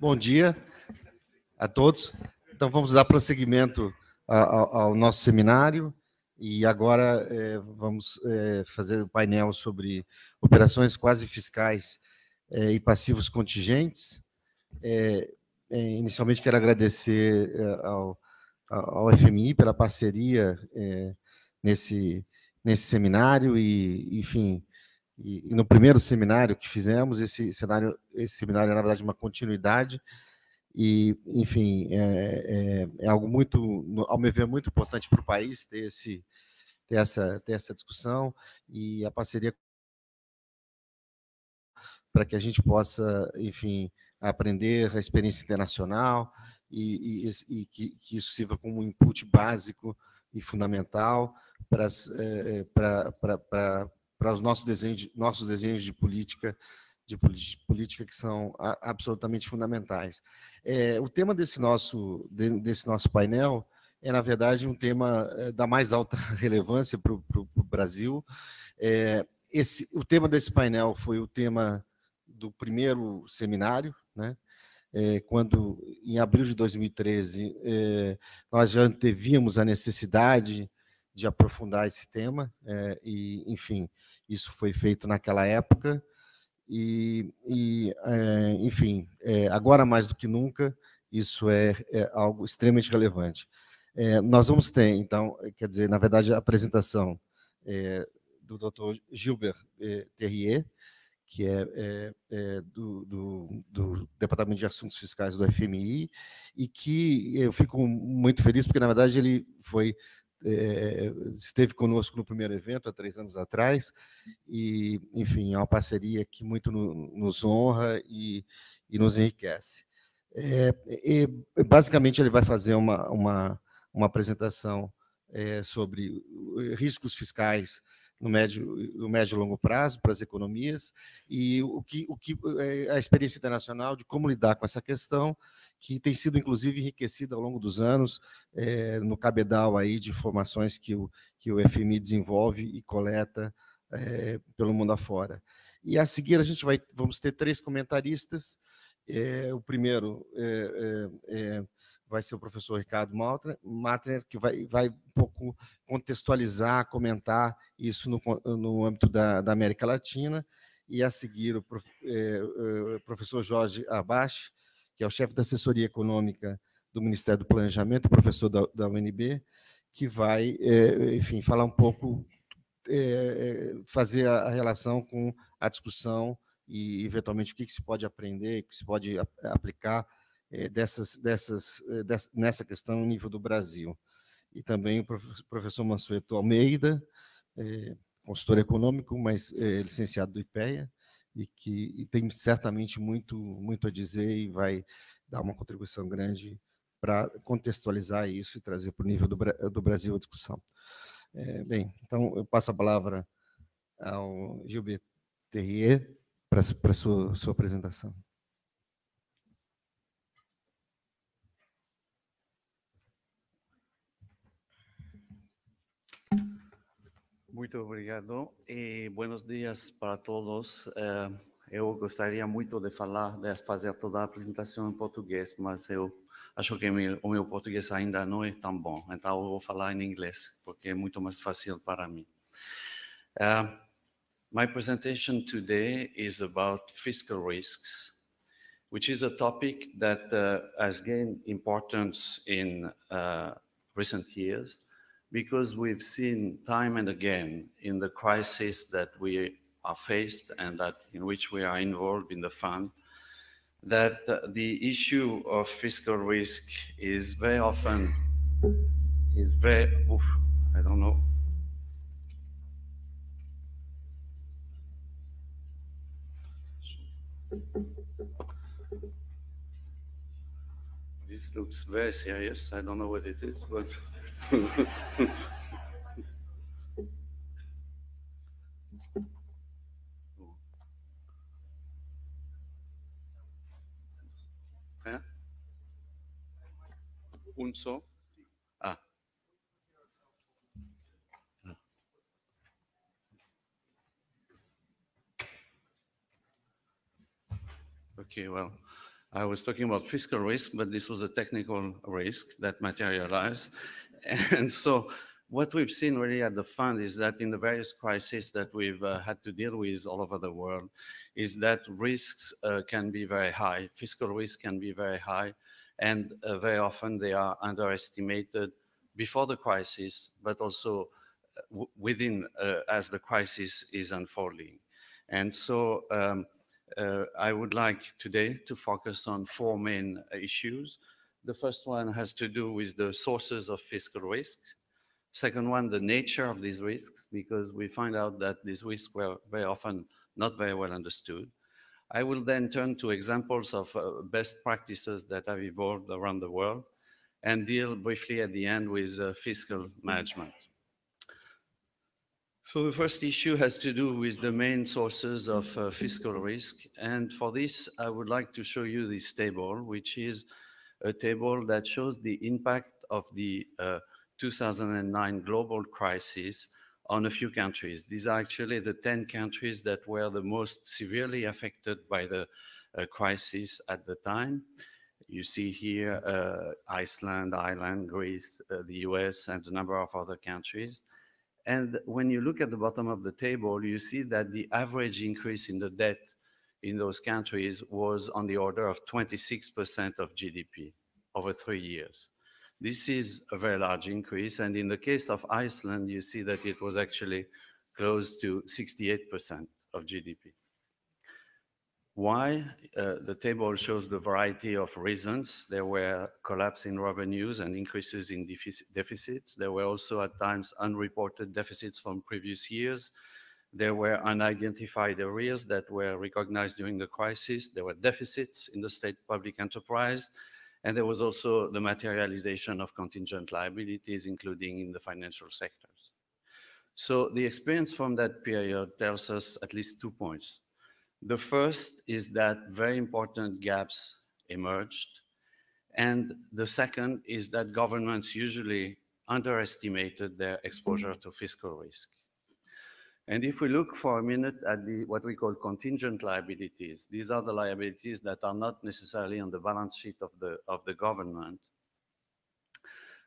Bom dia a todos. Então, vamos dar prosseguimento ao, nosso seminário e agora é, vamos é, fazer o um painel sobre operações quase fiscais é, e passivos contingentes. É, é, inicialmente, quero agradecer é, ao, ao FMI pela parceria nesse, nesse seminário e, enfim, e, e, no primeiro seminário que fizemos, esse cenário, esse seminário é, na verdade, uma continuidade, e, enfim, é, é, é algo muito, ao meu ver, muito importante para o país ter, esse, ter, essa, ter essa discussão e a parceria para que a gente possa, enfim, aprender a experiência internacional e, e, e que, que, isso sirva como um input básico e fundamental para, para, para, para os nossos desenhos, de, nossos desenhos de política, de política que são absolutamente fundamentais. É, o tema desse nosso, desse nosso painel é, na verdade, um tema é, da mais alta relevância para o Brasil. É, esse, o tema desse painel foi o tema do primeiro seminário, né? É, quando, em abril de 2013, é, nós já antevíamos a necessidade de aprofundar esse tema, é, e, enfim, isso foi feito naquela época, e, e é, enfim, é, agora mais do que nunca, isso é, é algo extremamente relevante. É, nós vamos ter, então, quer dizer, na verdade, a apresentação é, do Dr. Gilbert Terrier, que é, é, do, do, do, Departamento de Assuntos Fiscais do FMI, e que eu fico muito feliz, porque, na verdade, ele foi é, esteve conosco no primeiro evento, há três anos atrás, e, enfim, é uma parceria que muito no, nos honra e, e nos enriquece. É, e, basicamente, ele vai fazer uma, uma, uma apresentação é, sobre riscos fiscais no médio, no médio e longo prazo para as economias e o que, o que a experiência internacional de como lidar com essa questão que tem sido inclusive enriquecida ao longo dos anos é, no cabedal aí de informações que o, que o FMI desenvolve e coleta é, pelo mundo afora. E a seguir a gente vai vamos ter três comentaristas. É, o primeiro é, vai ser o professor Ricardo Matner, que vai, vai um pouco contextualizar, comentar isso no, no âmbito da, da América Latina, e a seguir o prof, é, o professor Jorge Abache, que é o chefe da assessoria econômica do Ministério do Planejamento, professor da, da UNB, que vai, é, enfim, falar um pouco, é, fazer a, a relação com a discussão e, eventualmente, o que, que se pode aprender, o que se pode aplicar dessas, dessas, é, dessa, nessa questão no nível do Brasil. E também o professor Mansueto Almeida, é, consultor econômico, mas licenciado do IPEA, e que e tem certamente muito, muito a dizer e vai dar uma contribuição grande para contextualizar isso e trazer para o nível do, do Brasil a discussão. É, bem, então eu passo a palavra ao Gilberto Terrier para, para a sua, sua apresentação. Muito obrigado e buenos dias para todos. Uh, eu gostaria muito de falar, de fazer toda a apresentação em português, mas eu acho que o meu português ainda não é tão bom, então eu vou falar em inglês, porque é muito mais fácil para mim. Uh, my presentation today is about fiscal risks, which is a topic that uh, has gained importance in recent years. Because we've seen time and again in the crisis that we are faced and that in which we are involved in the fund that the issue of fiscal risk is very often is very oof, I don't know. This looks very serious. I don't know what it is but Un so. Ah. Okay, well, I was talking about fiscal risk, but this was a technical risk that materialized. And so what we've seen really at the fund is that in the various crises that we've uh, had to deal with all over the world, is that risks uh, can be very high, fiscal risk can be very high, and uh, very often they are underestimated before the crisis, but also uh, within uh, as the crisis is unfolding. And so um, uh, I would like today to focus on four main issues. The first one has to do with the sources of fiscal risk. Second one, the nature of these risks, because we find out that these risks were very often not very well understood. I will then turn to examples of uh, best practices that have evolved around the world and deal briefly at the end with uh, fiscal management. So the first issue has to do with the main sources of uh, fiscal risk. And for this, I would like to show you this table, which is a table that shows the impact of the uh, 2009 global crisis on a few countries. These are actually the 10 countries that were the most severely affected by the uh, crisis at the time. You see here uh, Iceland, Ireland, Greece, uh, the US, and a number of other countries. And when you look at the bottom of the table, you see that the average increase in the debt in those countries was on the order of 26% of GDP over three years. This is a very large increase. And in the case of Iceland, you see that it was actually close to 68% of GDP. Why? Uh, the table shows the variety of reasons. There were collapse in revenues and increases in deficits. There were also at times unreported deficits from previous years. There were unidentified areas that were recognized during the crisis. There were deficits in the state public enterprise. And there was also the materialization of contingent liabilities, including in the financial sectors. So the experience from that period tells us at least two points. The first is that very important gaps emerged. And the second is that governments usually underestimated their exposure to fiscal risk. And if we look for a minute at the, what we call contingent liabilities, these are the liabilities that are not necessarily on the balance sheet of the, of the government.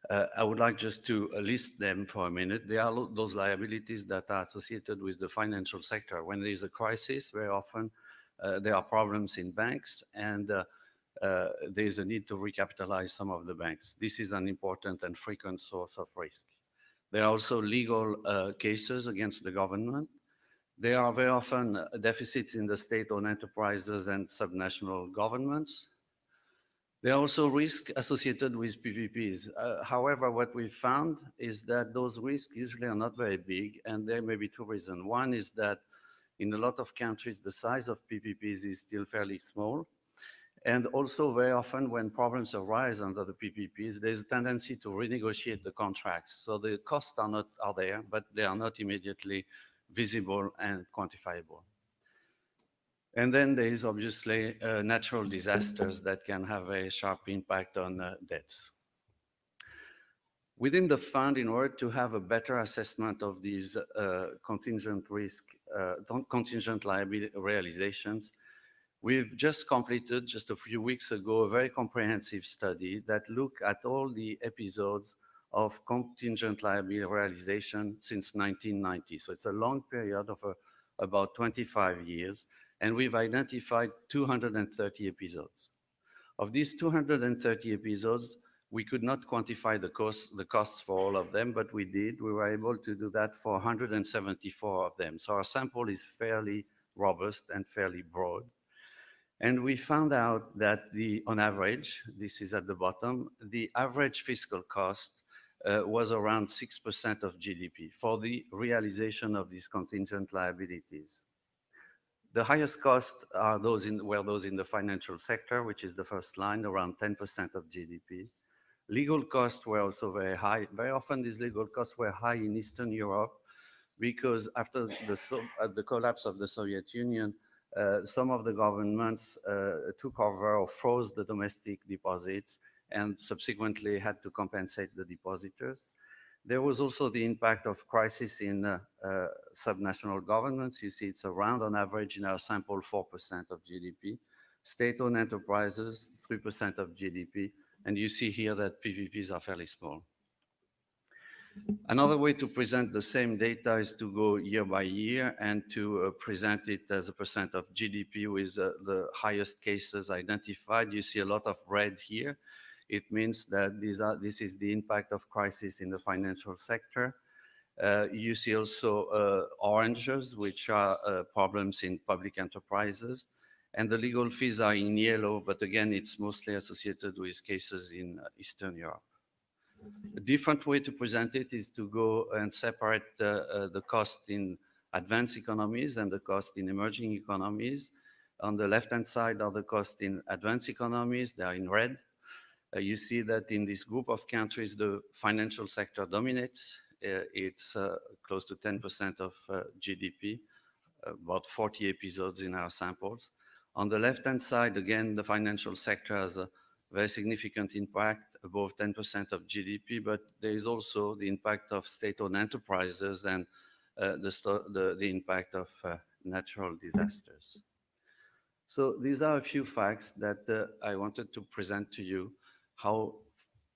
Uh, I would like just to list them for a minute. They are those liabilities that are associated with the financial sector. When there is a crisis, very often uh, there are problems in banks and uh, uh there is a need to recapitalize some of the banks. This is an important and frequent source of risk. There are also legal uh, cases against the government. There are very often uh, deficits in the state-owned enterprises and subnational governments. There are also risks associated with PPPs. Uh, however, what we found is that those risks usually are not very big, and there may be two reasons. One is that in a lot of countries, the size of PPPs is still fairly small. And also very often when problems arise under the PPPs, there's a tendency to renegotiate the contracts. So the costs are not are there, but they are not immediately visible and quantifiable. And then there is obviously uh, natural disasters that can have a sharp impact on uh, debts. Within the fund, in order to have a better assessment of these uh, contingent risk, uh, contingent liability realizations, We've just completed, just a few weeks ago, a very comprehensive study that looked at all the episodes of contingent liability realization since 1990. So it's a long period of uh, about 25 years, and we've identified 230 episodes. Of these 230 episodes, we could not quantify the cost, the costs for all of them, but we did. We were able to do that for 174 of them. So our sample is fairly robust and fairly broad. And we found out that the, on average, this is at the bottom, the average fiscal cost uh, was around 6% of GDP for the realization of these contingent liabilities. The highest costs are those in, were those in the financial sector, which is the first line, around 10% of GDP. Legal costs were also very high. Very often these legal costs were high in Eastern Europe because after the, uh, the collapse of the Soviet Union, some of the governments uh, took over or froze the domestic deposits and subsequently had to compensate the depositors. There was also the impact of crisis in uh, uh, subnational governments. You see it's around on average in our sample 4% of GDP. State-owned enterprises, 3% of GDP, and you see here that PPPs are fairly small. Another way to present the same data is to go year by year and to uh, present it as a percent of GDP with uh, the highest cases identified. You see a lot of red here. It means that are, this is the impact of crisis in the financial sector. Uh, you see also uh, oranges, which are uh, problems in public enterprises. And the legal fees are in yellow, but again, it's mostly associated with cases in uh, Eastern Europe. A different way to present it is to go and separate uh, uh, the cost in advanced economies and the cost in emerging economies. On the left-hand side are the cost in advanced economies, they are in red. Uh, you see that in this group of countries, the financial sector dominates. It's close to 10% of GDP, about 40 episodes in our samples. On the left-hand side, again, the financial sector has a very significant impact, above 10% of GDP, but there is also the impact of state-owned enterprises and uh, the, the, the, impact of uh, natural disasters. So these are a few facts that uh, I wanted to present to you, how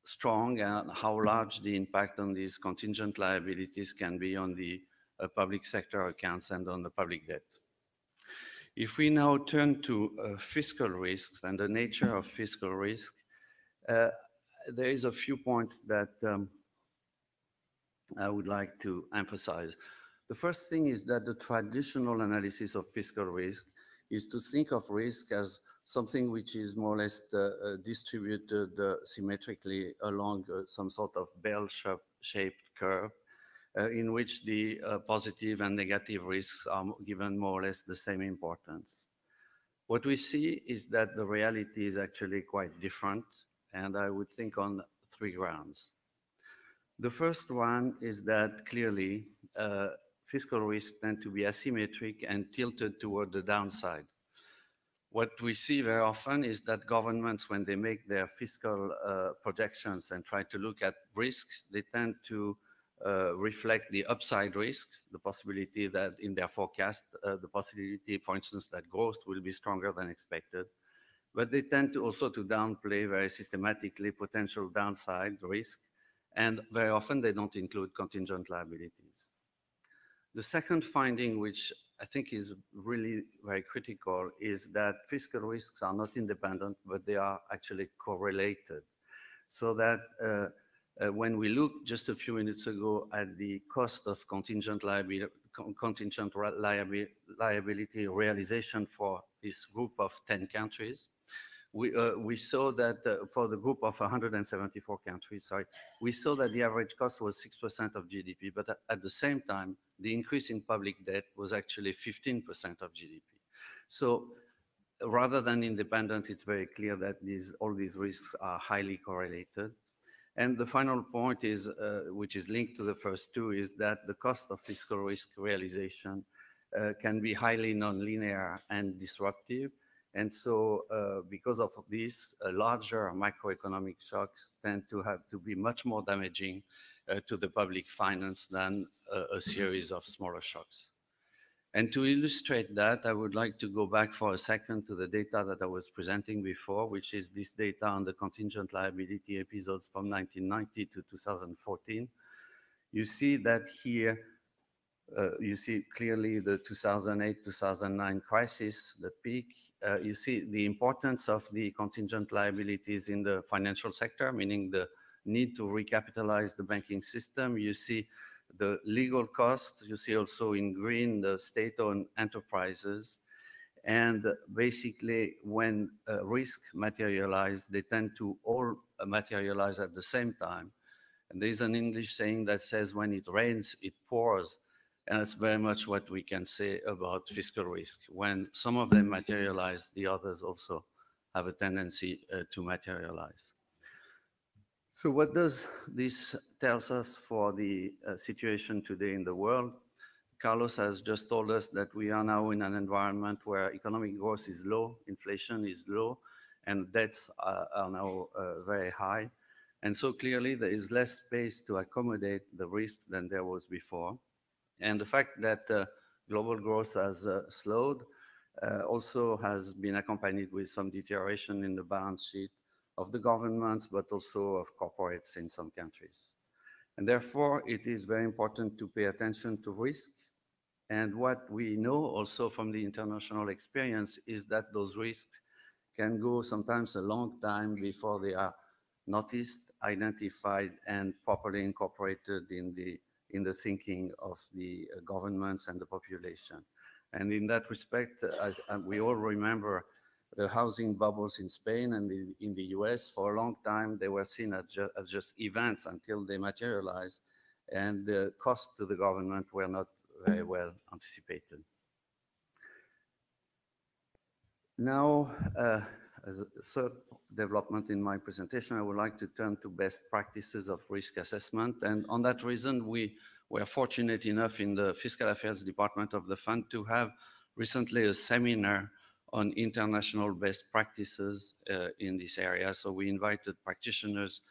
strong and how large the impact on these contingent liabilities can be on the uh, public sector accounts and on the public debt. If we now turn to uh, fiscal risks and the nature of fiscal risk, uh, there is a few points that um, I would like to emphasize. The first thing is that the traditional analysis of fiscal risk is to think of risk as something which is more or less uh, uh distributed uh, symmetrically along uh, some sort of bell-shaped curve uh, in which the uh, positive and negative risks are given more or less the same importance. What we see is that the reality is actually quite different, and I would think on three grounds. The first one is that clearly uh, fiscal risks tend to be asymmetric and tilted toward the downside. What we see very often is that governments, when they make their fiscal uh, projections and try to look at risks, they tend to uh, reflect the upside risks, the possibility that in their forecast, uh, the possibility, for instance, that growth will be stronger than expected. But they tend to also to downplay very systematically potential downside risk, and very often they don't include contingent liabilities. The second finding, which I think is really very critical, is that fiscal risks are not independent, but they are actually correlated. So that uh, uh, when we looked just a few minutes ago at the cost of contingent liability, contingent liabi liability realization for this group of 10 countries, we, uh, we saw that uh, for the group of 174 countries, sorry, we saw that the average cost was 6% of GDP, but at the same time, the increase in public debt was actually 15% of GDP. So rather than independent, it's very clear that these, all these risks are highly correlated. And the final point is, uh, which is linked to the first two, is that the cost of fiscal risk realization uh, can be highly nonlinear and disruptive. And so uh, because of this, larger macroeconomic shocks tend to have to be much more damaging uh, to the public finance than a series of smaller shocks. And to illustrate that, I would like to go back for a second to the data that I was presenting before, which is this data on the contingent liability episodes from 1990 to 2014. You see that here, uh, you see clearly the 2008-2009 crisis, the peak. Uh, you see the importance of the contingent liabilities in the financial sector, meaning the need to recapitalize the banking system. You see the legal costs. You see also in green the state-owned enterprises. And basically, when uh, risk materialize, they tend to all materialize at the same time. And there's an English saying that says, when it rains, it pours. And that's very much what we can say about fiscal risk. When some of them materialize, the others also have a tendency uh, to materialize. So what does this tells us for the uh, situation today in the world? Carlos has just told us that we are now in an environment where economic growth is low, inflation is low, and debts are, are now uh, very high. And so clearly there is less space to accommodate the risk than there was before. And the fact that uh, global growth has uh, slowed uh, also has been accompanied with some deterioration in the balance sheet of the governments, but also of corporates in some countries. And therefore, it is very important to pay attention to risk. And what we know also from the international experience is that those risks can go sometimes a long time before they are noticed, identified, and properly incorporated in the, in the thinking of the uh, governments and the population. And in that respect, we all remember the housing bubbles in Spain and in, in the US. For a long time, they were seen as, ju as just events until they materialized, and the costs to the government were not very well anticipated. Now, uh, as a third development in my presentation, I would like to turn to best practices of risk assessment. And on that reason, we were fortunate enough in the Fiscal Affairs Department of the Fund to have recently a seminar on international best practices uh, in this area. So we invited practitioners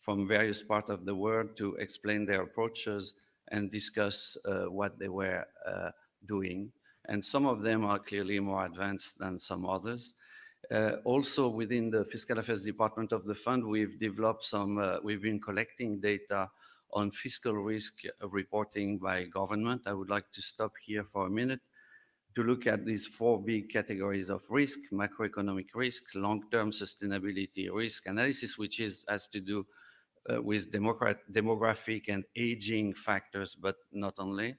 from various parts of the world to explain their approaches and discuss uh, what they were uh, doing. And some of them are clearly more advanced than some others. Uh, also within the Fiscal Affairs Department of the Fund, we've developed some, uh, we've been collecting data on fiscal risk reporting by government. I would like to stop here for a minute to look at these four big categories of risk, macroeconomic risk, long-term sustainability risk analysis, which is, has to do uh, with demographic and aging factors, but not only,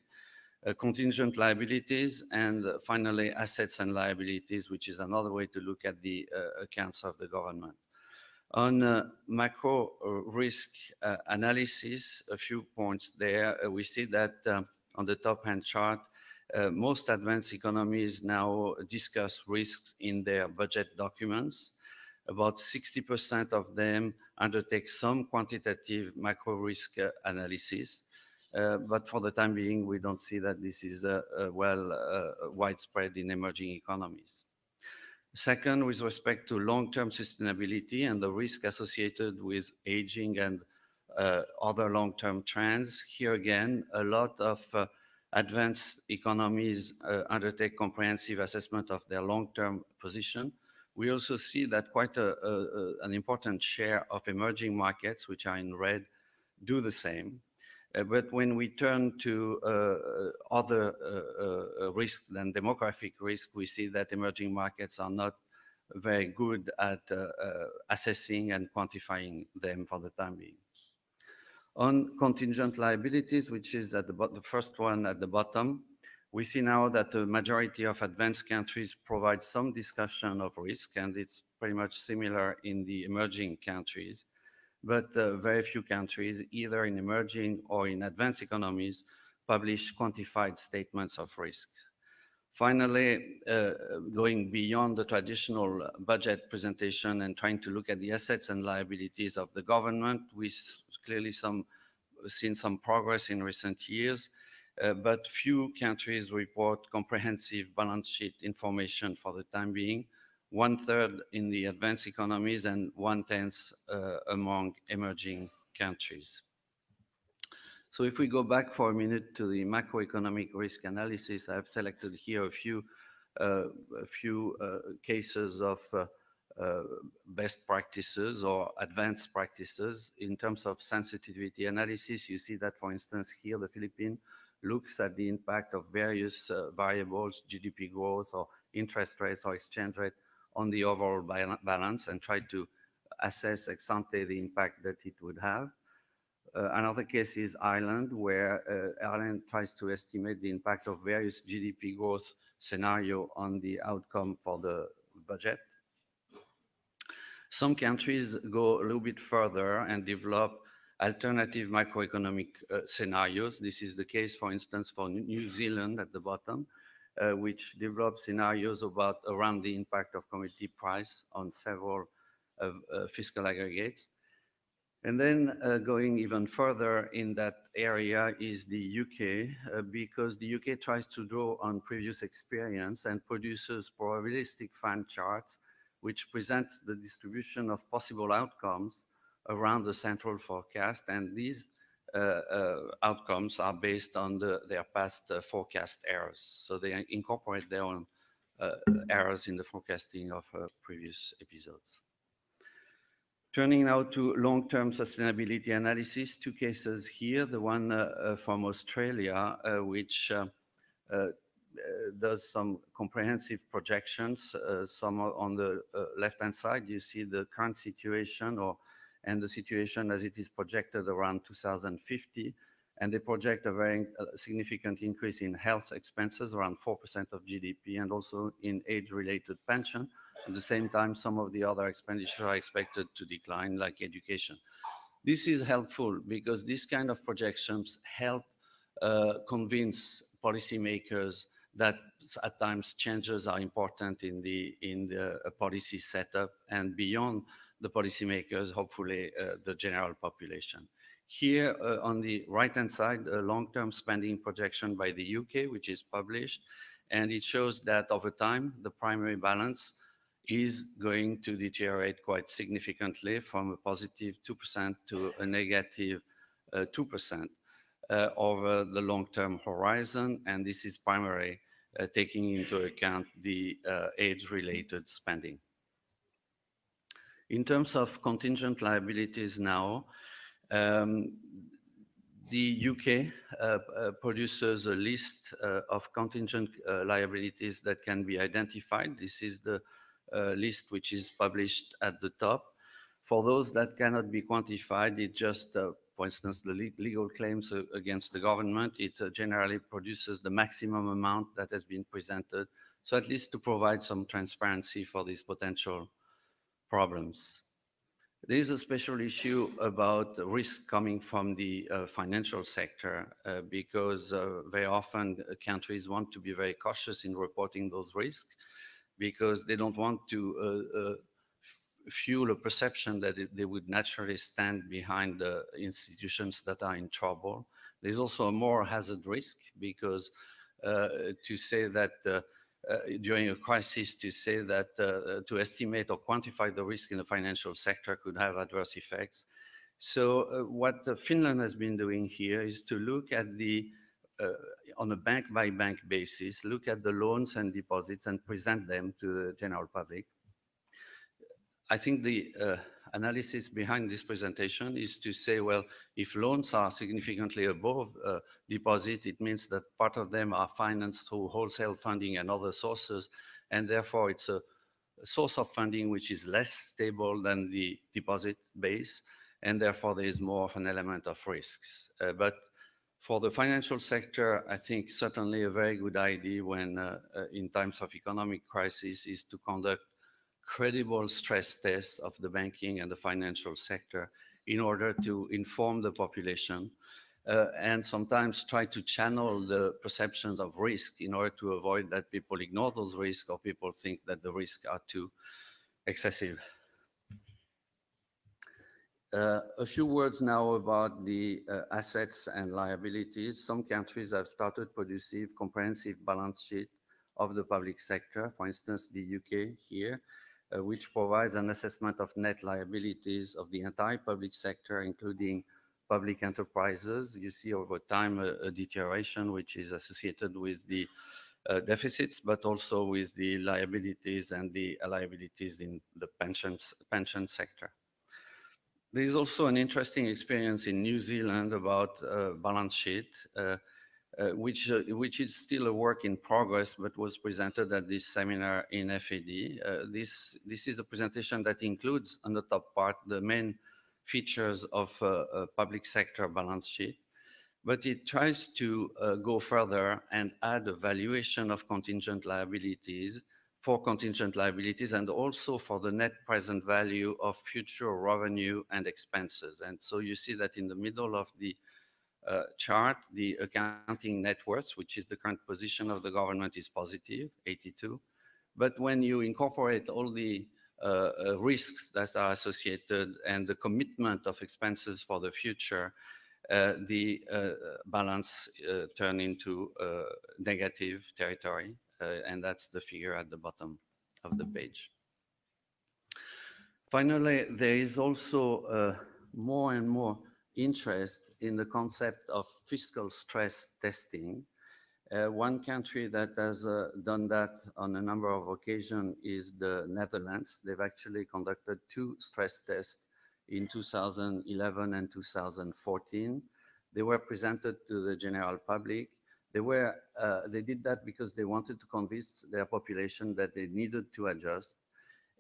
contingent liabilities, and uh, finally assets and liabilities, which is another way to look at the uh, accounts of the government. On uh, macro uh, risk analysis, a few points there. we see that on the top-hand chart, uh, most advanced economies now discuss risks in their budget documents. About 60% of them undertake some quantitative macro risk uh, analysis. Uh, but for the time being, we don't see that this is uh, uh, well uh, widespread in emerging economies. Second, with respect to long-term sustainability and the risk associated with aging and other long-term trends, here again, a lot of advanced economies uh, undertake comprehensive assessment of their long-term position. We also see that quite a, a, an important share of emerging markets, which are in red, do the same. Uh, but when we turn to uh, uh other risks than demographic risk, we see that emerging markets are not very good at assessing and quantifying them for the time being. On contingent liabilities, which is at the, the first one at the bottom, we see now that the majority of advanced countries provide some discussion of risk, and it's pretty much similar in the emerging countries. But uh, very few countries, either in emerging or in advanced economies, publish quantified statements of risk. Finally, uh, going beyond the traditional budget presentation and trying to look at the assets and liabilities of the government, we clearly some seen some progress in recent years, uh, but few countries report comprehensive balance sheet information for the time being, one third in the advanced economies and one tenth uh, among emerging countries. So if we go back for a minute to the macroeconomic risk analysis, I've selected here a few, uh, a few uh, cases of uh, uh, best practices or advanced practices in terms of sensitivity analysis. You see that, for instance, here the Philippines looks at the impact of various uh, variables, GDP growth or interest rates or exchange rate on the overall balance and try to assess ex ante the impact that it would have. Uh, another case is Ireland, where uh, Ireland tries to estimate the impact of various GDP growth scenario on the outcome for the budget. Some countries go a little bit further and develop alternative macroeconomic uh, scenarios. This is the case, for instance, for New Zealand at the bottom, uh, which develops scenarios about around the impact of commodity price on several uh, fiscal aggregates. And then uh, going even further in that area is the UK, uh, because the UK tries to draw on previous experience and produces probabilistic fan charts which presents the distribution of possible outcomes around the central forecast. And these Uh, uh, outcomes are based on the, their past uh, forecast errors. So they incorporate their own uh, errors in the forecasting of previous episodes. Turning now to long-term sustainability analysis, two cases here. The one from Australia, which does some comprehensive projections. Some on the left-hand side, you see the current situation and the situation as it is projected around 2050. And They project a very uh, significant increase in health expenses, around 4% of GDP, and also in age-related pension. At the same time, some of the other expenditure are expected to decline, like education. This is helpful because these kind of projections help uh, convince policymakers that at times changes are important in the in the uh, policy setup and beyond the policymakers, hopefully, uh, the general population. Here, uh, on the right-hand side, a long-term spending projection by the U.K., which is published, and it shows that over time, the primary balance is going to deteriorate quite significantly from a positive 2% to a negative uh, 2% over the long-term horizon, and this is primarily taking into account the age-related spending. In terms of contingent liabilities now, um, the U.K. Uh, uh, produces a list uh, of contingent liabilities that can be identified. This is the list which is published at the top. For those that cannot be quantified, it just, for instance, the legal claims against the government, it generally produces the maximum amount that has been presented. So at least to provide some transparency for these potential problems. There is a special issue about risk coming from the uh, financial sector, uh, because uh, very often countries want to be very cautious in reporting those risks because they don't want to fuel a perception that they would naturally stand behind the institutions that are in trouble. There's also a moral hazard risk because to say that Uh, during a crisis, to say that uh, uh, to estimate or quantify the risk in the financial sector could have adverse effects. So what Finland has been doing here is to look at the on a bank-by-bank basis, look at the loans and deposits and present them to the general public. I think the analysis behind this presentation is to say, well, if loans are significantly above uh, deposit, it means that part of them are financed through wholesale funding and other sources, and therefore it's a source of funding which is less stable than the deposit base, and therefore there is more of an element of risks. Uh, but for the financial sector, I think certainly a very good idea when uh, in times of economic crisis is to conduct credible stress tests of the banking and the financial sector in order to inform the population, uh, and sometimes try to channel the perceptions of risk in order to avoid that people ignore those risks or people think that the risks are too excessive. Uh, a few words now about the uh, assets and liabilities. Some countries have started producing comprehensive balance sheet of the public sector. For instance, the U.K. here, Uh, which provides an assessment of net liabilities of the entire public sector, including public enterprises. You see over time a deterioration which is associated with the uh, deficits, but also with the liabilities and the liabilities in the pension sector. There is also an interesting experience in New Zealand about uh, balance sheet, Uh, uh, which is still a work in progress, but was presented at this seminar in FAD. Uh, this this is a presentation that includes on the top part the main features of a public sector balance sheet, but it tries to go further and add a valuation of contingent liabilities for contingent liabilities and also for the net present value of future revenue and expenses. And so you see that in the middle of the Uh, chart, the accounting net worth, which is the current position of the government, is positive, 82. But When you incorporate all the uh, uh, risks that are associated and the commitment of expenses for the future, the balance turn into negative territory, and that's the figure at the bottom of the page. Finally, there is also more and more interest in the concept of fiscal stress testing. Uh, one country that has uh, done that on a number of occasions is the Netherlands. They've actually conducted two stress tests in 2011 and 2014. They were presented to the general public. They were uh, they did that because they wanted to convince their population that they needed to adjust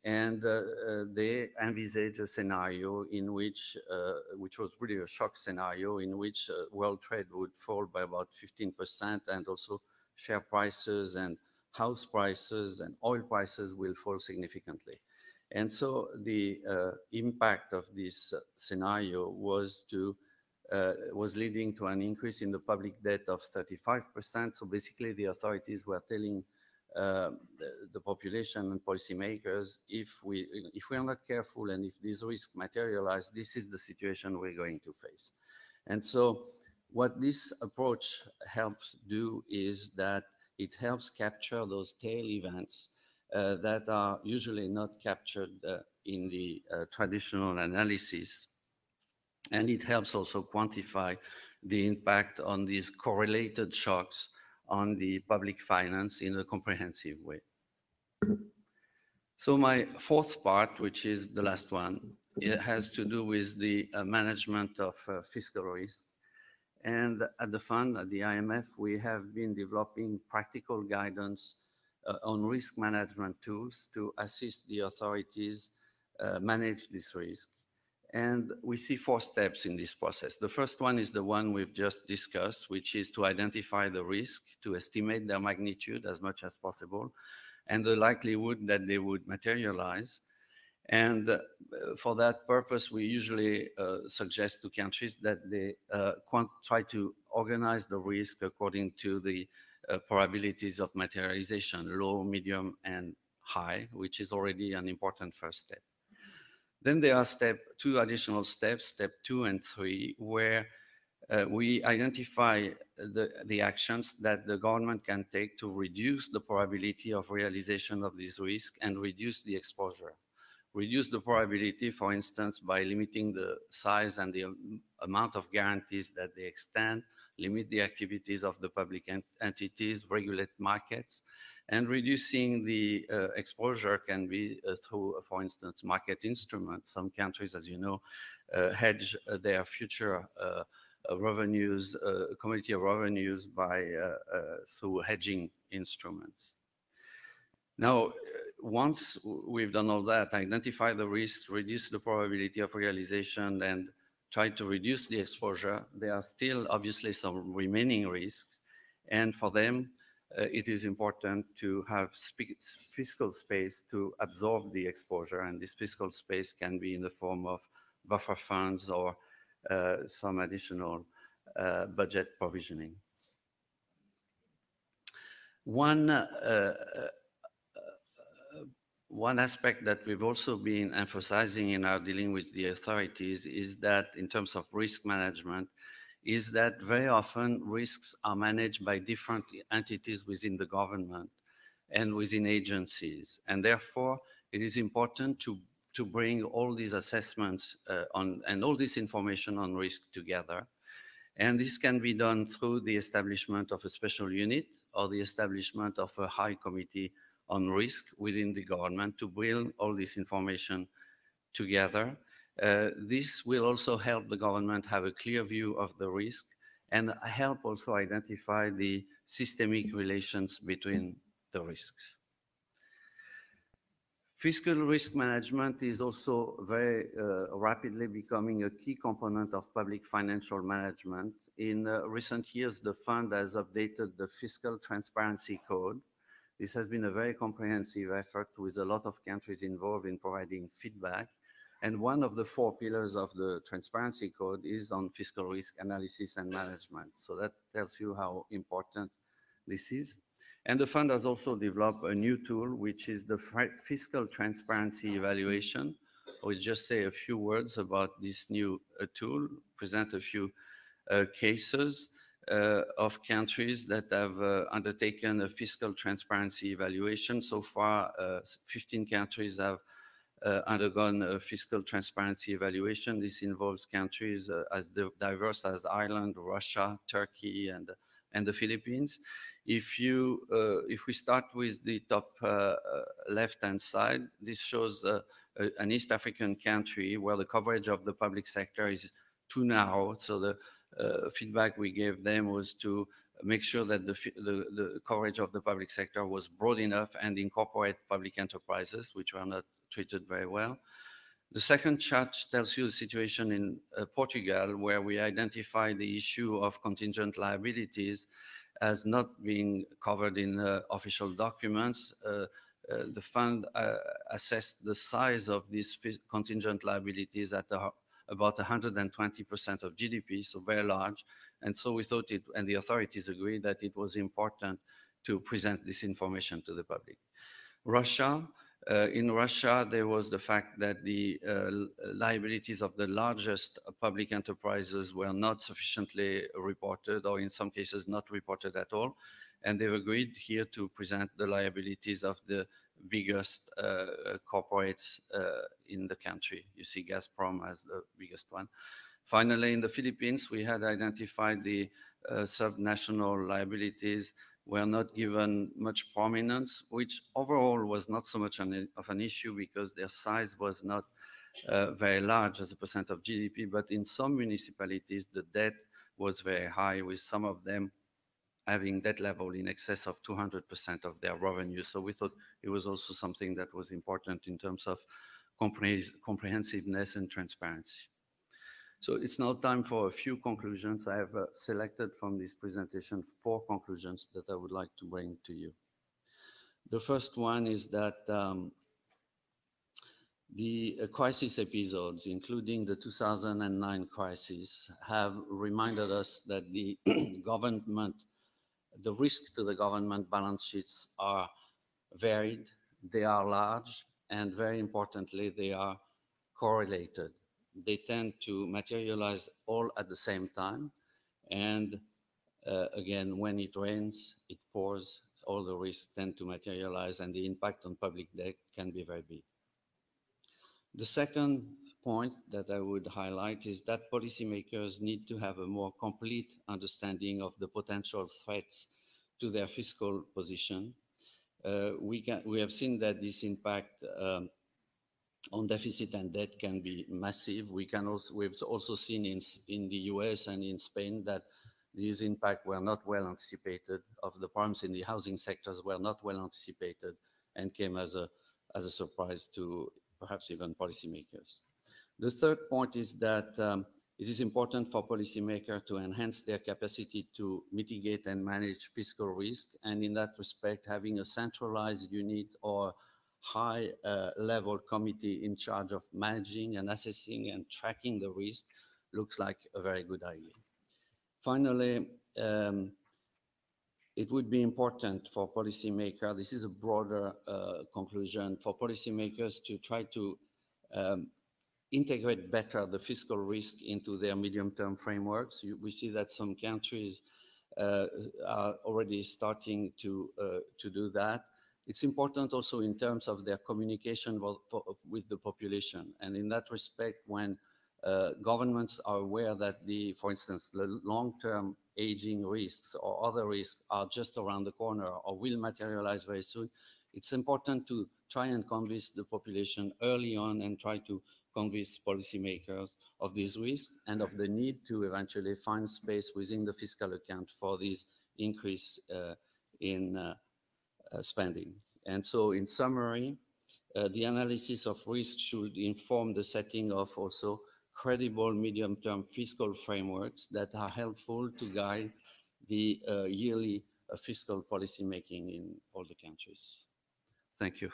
and uh, uh, they envisage a scenario in which, uh, which was really a shock scenario, in which world trade would fall by about 15% and also share prices and house prices and oil prices will fall significantly. And so the uh, impact of this scenario was to uh, was leading to an increase in the public debt of 35%. So basically the authorities were telling the, the, population and policymakers, if we if we are not careful and if these risks materialize, this is the situation we're going to face. And so what this approach helps do is that it helps capture those tail events uh, that are usually not captured uh, in the uh, traditional analysis. And it helps also quantify the impact on these correlated shocks on the public finance in a comprehensive way. So my fourth part, which is the last one, it has to do with the uh, management of uh, fiscal risk. And at the fund, at the IMF, we have been developing practical guidance uh, on risk management tools to assist the authorities uh, manage this risk. And we see four steps in this process. The first one is the one we've just discussed, which is to identify the risk, to estimate their magnitude as much as possible, and the likelihood that they would materialize. And uh, for that purpose, we usually uh, suggest to countries that they uh, try to organize the risk according to the uh, probabilities of materialization, low, medium, and high, which is already an important first step. Then there are step two additional steps, step two and three, where uh, we identify the, the actions that the government can take to reduce the probability of realization of this risk and reduce the exposure. Reduce the probability, for instance, by limiting the size and the amount of guarantees that they extend, limit the activities of the public ent entities, regulate markets, and reducing the uh, exposure can be uh, through, uh, for instance, market instruments. Some countries, as you know, uh, hedge uh, their future revenues, commodity revenues by through hedging instruments. Now, once we've done all that, identify the risk, reduce the probability of realization, and try to reduce the exposure, there are still obviously some remaining risks. And for them, it is important to have fiscal space to absorb the exposure. And this fiscal space can be in the form of buffer funds or uh, some additional uh, budget provisioning. One, uh, uh, uh, one aspect that we've also been emphasizing in our dealing with the authorities is that in terms of risk management, is that very often risks are managed by different entities within the government and within agencies. And therefore, it is important to, to bring all these assessments uh, on and all this information on risk together. And this can be done through the establishment of a special unit or the establishment of a high committee on risk within the government to bring all this information together this will also help the government have a clear view of the risk and help also identify the systemic relations between the risks. Fiscal risk management is also very uh, rapidly becoming a key component of public financial management. In uh, recent years, the fund has updated the Fiscal Transparency Code. This has been a very comprehensive effort with a lot of countries involved in providing feedback and one of the four pillars of the transparency code is on fiscal risk analysis and management. So that tells you how important this is. And the fund has also developed a new tool, which is the fiscal transparency evaluation. I will just say a few words about this new uh, tool, present a few uh, cases uh, of countries that have uh, undertaken a fiscal transparency evaluation. So far, uh, 15 countries have Uh, undergone a fiscal transparency evaluation. This involves countries uh, as diverse as Ireland, Russia, Turkey, and and the Philippines. If you uh, if we start with the top uh, left-hand side, this shows an East African country where the coverage of the public sector is too narrow. So the feedback we gave them was to make sure that the the coverage of the public sector was broad enough and incorporate public enterprises, which were not treated very well. The second chart tells you the situation in uh, Portugal, where we identified the issue of contingent liabilities as not being covered in uh, official documents. Uh, the fund assessed the size of these contingent liabilities at about 120% of GDP, so very large. And so we thought it, and the authorities agreed that it was important to present this information to the public. Russia, uh, in Russia, there was the fact that the uh, liabilities of the largest public enterprises were not sufficiently reported, or in some cases, not reported at all. And They have agreed here to present the liabilities of the biggest uh, uh, corporates uh, in the country. You see Gazprom as the biggest one. Finally, in the Philippines, we had identified the subnational liabilities were not given much prominence, which overall was not so much of an issue because their size was not very large as a percent of GDP. But in some municipalities, the debt was very high, with some of them having debt level in excess of 200% of their revenue. So we thought it was also something that was important in terms of comprehensiveness and transparency. So It is now time for a few conclusions. I have uh, selected from this presentation four conclusions that I would like to bring to you. The first one is that um, the uh, crisis episodes, including the 2009 crisis, have reminded us that the government, the risk to the government balance sheets are varied, they are large, and very importantly, they are correlated. They tend to materialize all at the same time. And uh, again, when it rains, it pours, all the risks tend to materialize, and the impact on public debt can be very big. The second point that I would highlight is that policymakers need to have a more complete understanding of the potential threats to their fiscal position. Uh, we have seen that this impact um, on deficit and debt can be massive. We have also seen in the U.S. and in Spain that these impacts were not well anticipated, of the problems in the housing sectors were not well anticipated and came as a surprise to perhaps even policymakers. The third point is that um, it is important for policymakers to enhance their capacity to mitigate and manage fiscal risk. And in that respect, having a centralized unit or high-level uh, committee in charge of managing and assessing and tracking the risk looks like a very good idea. Finally, um, it would be important for policymakers, this is a broader uh, conclusion, for policymakers to try to um, integrate better the fiscal risk into their medium-term frameworks. We see that some countries uh, are already starting to uh, to do that. It's important also in terms of their communication with the population. And in that respect, when uh, governments are aware that, for instance, the long-term aging risks or other risks are just around the corner or will materialize very soon, it's important to try and convince the population early on and try to convince policymakers of this risk and of the need to eventually find space within the fiscal account for this increase uh, in uh, uh, spending. And so in summary, the analysis of risk should inform the setting of also credible medium-term fiscal frameworks that are helpful to guide the yearly fiscal policymaking in all the countries. Thank you.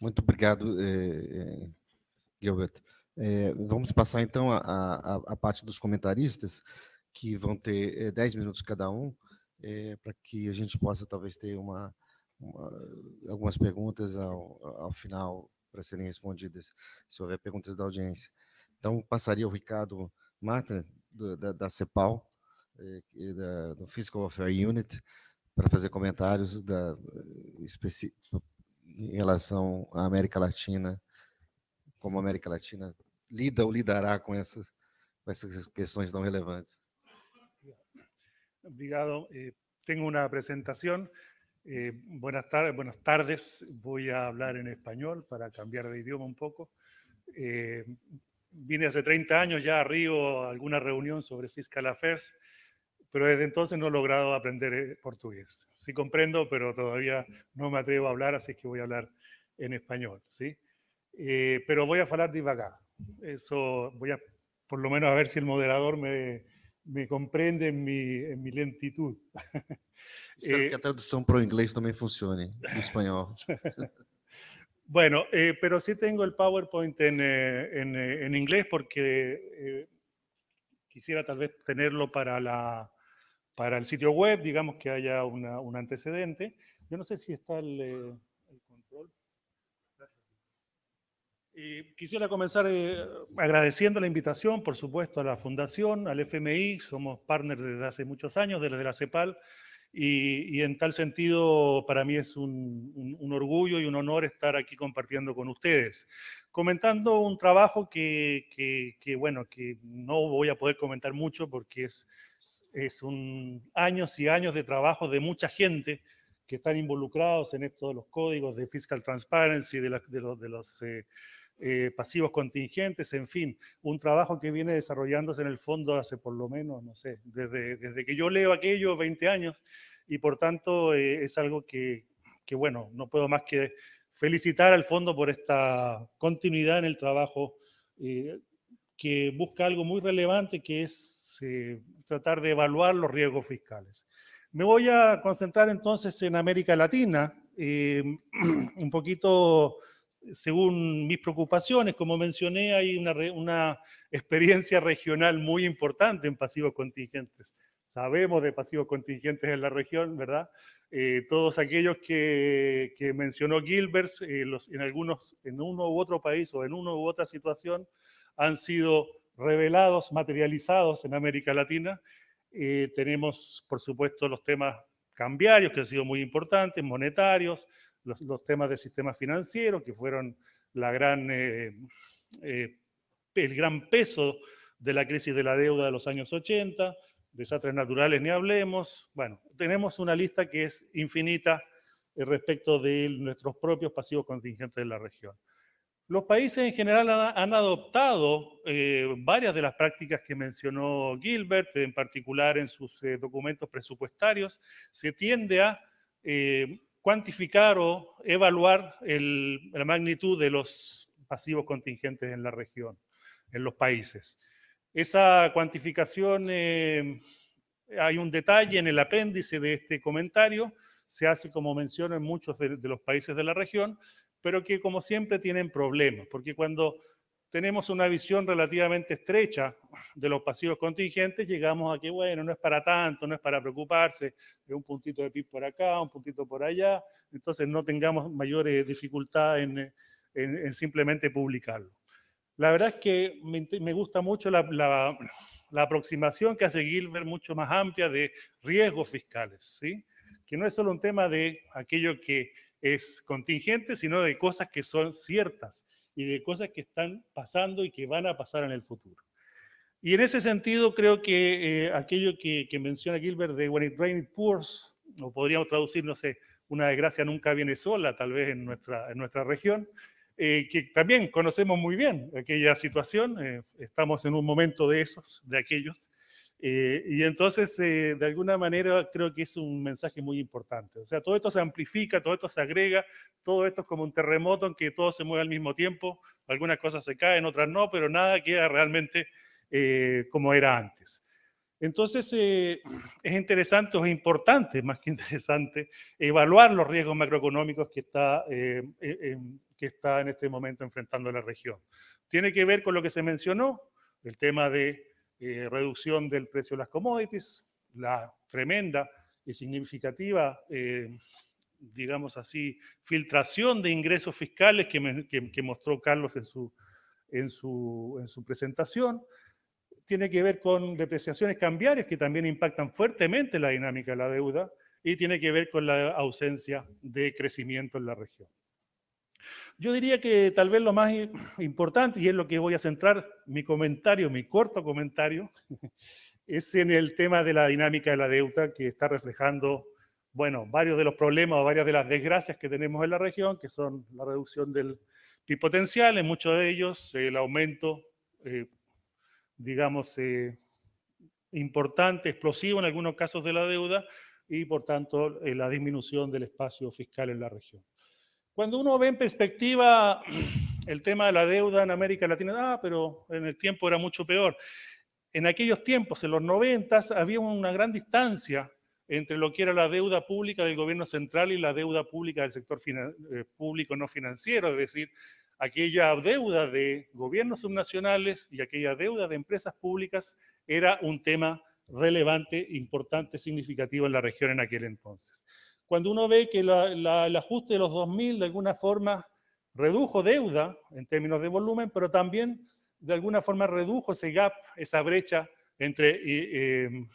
Muito obrigado, Gilbert. Vamos passar então à parte dos comentaristas, que vão ter 10 minutos cada para que a gente possa talvez ter algumas perguntas ao final para serem respondidas, se houver perguntas da audiência. Passaria ao Ricardo Matra, da CEPAL, do Fiscal Affairs Unit, para fazer comentários em relação à América Latina, como a América Latina lida ou lidará com essas, com essas questões tão relevantes. Obrigado. Eh, tengo una presentación. Eh, buenas, tardes, buenas tardes. Voy a hablar en español para cambiar de idioma un poco. Eh, vine hace 30 años ya a Río a alguna reunión sobre Fiscal Affairs, pero desde entonces no he logrado aprender eh, portugués. Sí comprendo, pero todavía no me atrevo a hablar, así que voy a hablar en español. ¿sí? Eh, pero voy a hablar divagar. Eso voy a, por lo menos, a ver si el moderador me, me comprende en mi, en mi lentitud. Espero eh, que a traducción para inglés también funcione en español. Bueno, eh, pero sí tengo el PowerPoint en, eh, eh, en, inglés porque quisiera tal vez tenerlo para, la, para el sitio web, digamos que haya un antecedente. Yo no sé si está el, el control. Y quisiera comenzar agradeciendo la invitación, por supuesto, a la Fundación, al FMI, somos partners desde hace muchos años, desde la CEPAL, y, en tal sentido, para mí es un, orgullo y un honor estar aquí compartiendo con ustedes, comentando un trabajo que, que, bueno, que no voy a poder comentar mucho porque es, es un años y años de trabajo de mucha gente que están involucrados en esto de los códigos de fiscal transparency, de, los, eh, eh, pasivos contingentes, en fin, un trabajo que viene desarrollándose en el fondo hace por lo menos, no sé, desde, desde que yo leo aquello, 20 años, y por tanto eh, es algo que, que, bueno, no puedo más que felicitar al fondo por esta continuidad en el trabajo que busca algo muy relevante, que es tratar de evaluar los riesgos fiscales. Me voy a concentrar entonces en América Latina, un poquito según mis preocupaciones, como mencioné, hay una, experiencia regional muy importante en pasivos contingentes. Sabemos de pasivos contingentes en la región, ¿verdad? Eh, todos aquellos que, mencionó Gilbert, eh, en algunos, en uno u otro país o en una u otra situación, han sido revelados, materializados en América Latina. Eh, tenemos, por supuesto, los temas cambiarios que han sido muy importantes, monetarios, los, temas del sistema financiero, que fueron la gran, eh, eh, el gran peso de la crisis de la deuda de los años 80, desastres naturales ni hablemos. Bueno, tenemos una lista que es infinita eh, respecto de nuestros propios pasivos contingentes de la región. Los países en general han, adoptado varias de las prácticas que mencionó Gilbert, en particular en sus documentos presupuestarios. Se tiende a cuantificar o evaluar la magnitud de los pasivos contingentes en la región, en los países. Esa cuantificación, eh, hay un detalle en el apéndice de este comentario, se hace como menciono en muchos de los países de la región, pero que como siempre tienen problemas, porque cuando tenemos una visión relativamente estrecha de los pasivos contingentes, llegamos a que, bueno, no es para tanto, no es para preocuparse, es un puntito de PIB por acá, un puntito por allá, entonces no tengamos mayores dificultades en, en, simplemente publicarlo. La verdad es que me, gusta mucho la, la, la, aproximación que hace Gilbert, mucho más amplia de riesgos fiscales, ¿sí? que no es solo un tema de aquello que es contingente, sino de cosas que son ciertas y de cosas que están pasando y que van a pasar en el futuro. Y en ese sentido, creo que eh, aquello que, menciona Gilbert de When it rains, it pours, o podríamos traducir, no sé, una desgracia nunca viene sola, tal vez en nuestra, en nuestra región, eh, que también conocemos muy bien aquella situación, eh, estamos en un momento de esos, de aquellos, eh, y entonces, eh, de alguna manera, creo que es un mensaje muy importante. O sea, todo esto se amplifica, todo esto se agrega, todo esto es como un terremoto en que todo se mueve al mismo tiempo, algunas cosas se caen, otras no, pero nada queda realmente eh, como era antes. Entonces, es interesante o es importante, más que interesante, evaluar los riesgos macroeconómicos que está, que está en este momento enfrentando la región. Tiene que ver con lo que se mencionó, el tema de eh, reducción del precio de las commodities, la tremenda y significativa, eh, digamos así, filtración de ingresos fiscales que, mostró Carlos en su, en, su, en su presentación. Tiene que ver con depreciaciones cambiarias que también impactan fuertemente la dinámica de la deuda y tiene que ver con la ausencia de crecimiento en la región. Yo diría que tal vez lo más importante, y es lo que voy a centrar mi comentario, mi corto comentario, es en el tema de la dinámica de la deuda que está reflejando, bueno, varios de los problemas o varias de las desgracias que tenemos en la región, que son la reducción del PIB potencial, en muchos de ellos el aumento, eh, digamos, eh, importante, explosivo en algunos casos de la deuda y, por tanto, eh, la disminución del espacio fiscal en la región. Cuando uno ve en perspectiva el tema de la deuda en América Latina, ah, pero en el tiempo era mucho peor. En aquellos tiempos, en los 90, había una gran distancia entre lo que era la deuda pública del gobierno central y la deuda pública del sector eh, público no financiero, es decir, aquella deuda de gobiernos subnacionales y aquella deuda de empresas públicas era un tema relevante, importante, significativo en la región en aquel entonces cuando uno ve que el ajuste de los 2.000 de alguna forma redujo deuda en términos de volumen, pero también de alguna forma redujo ese gap, esa brecha entre eh, em,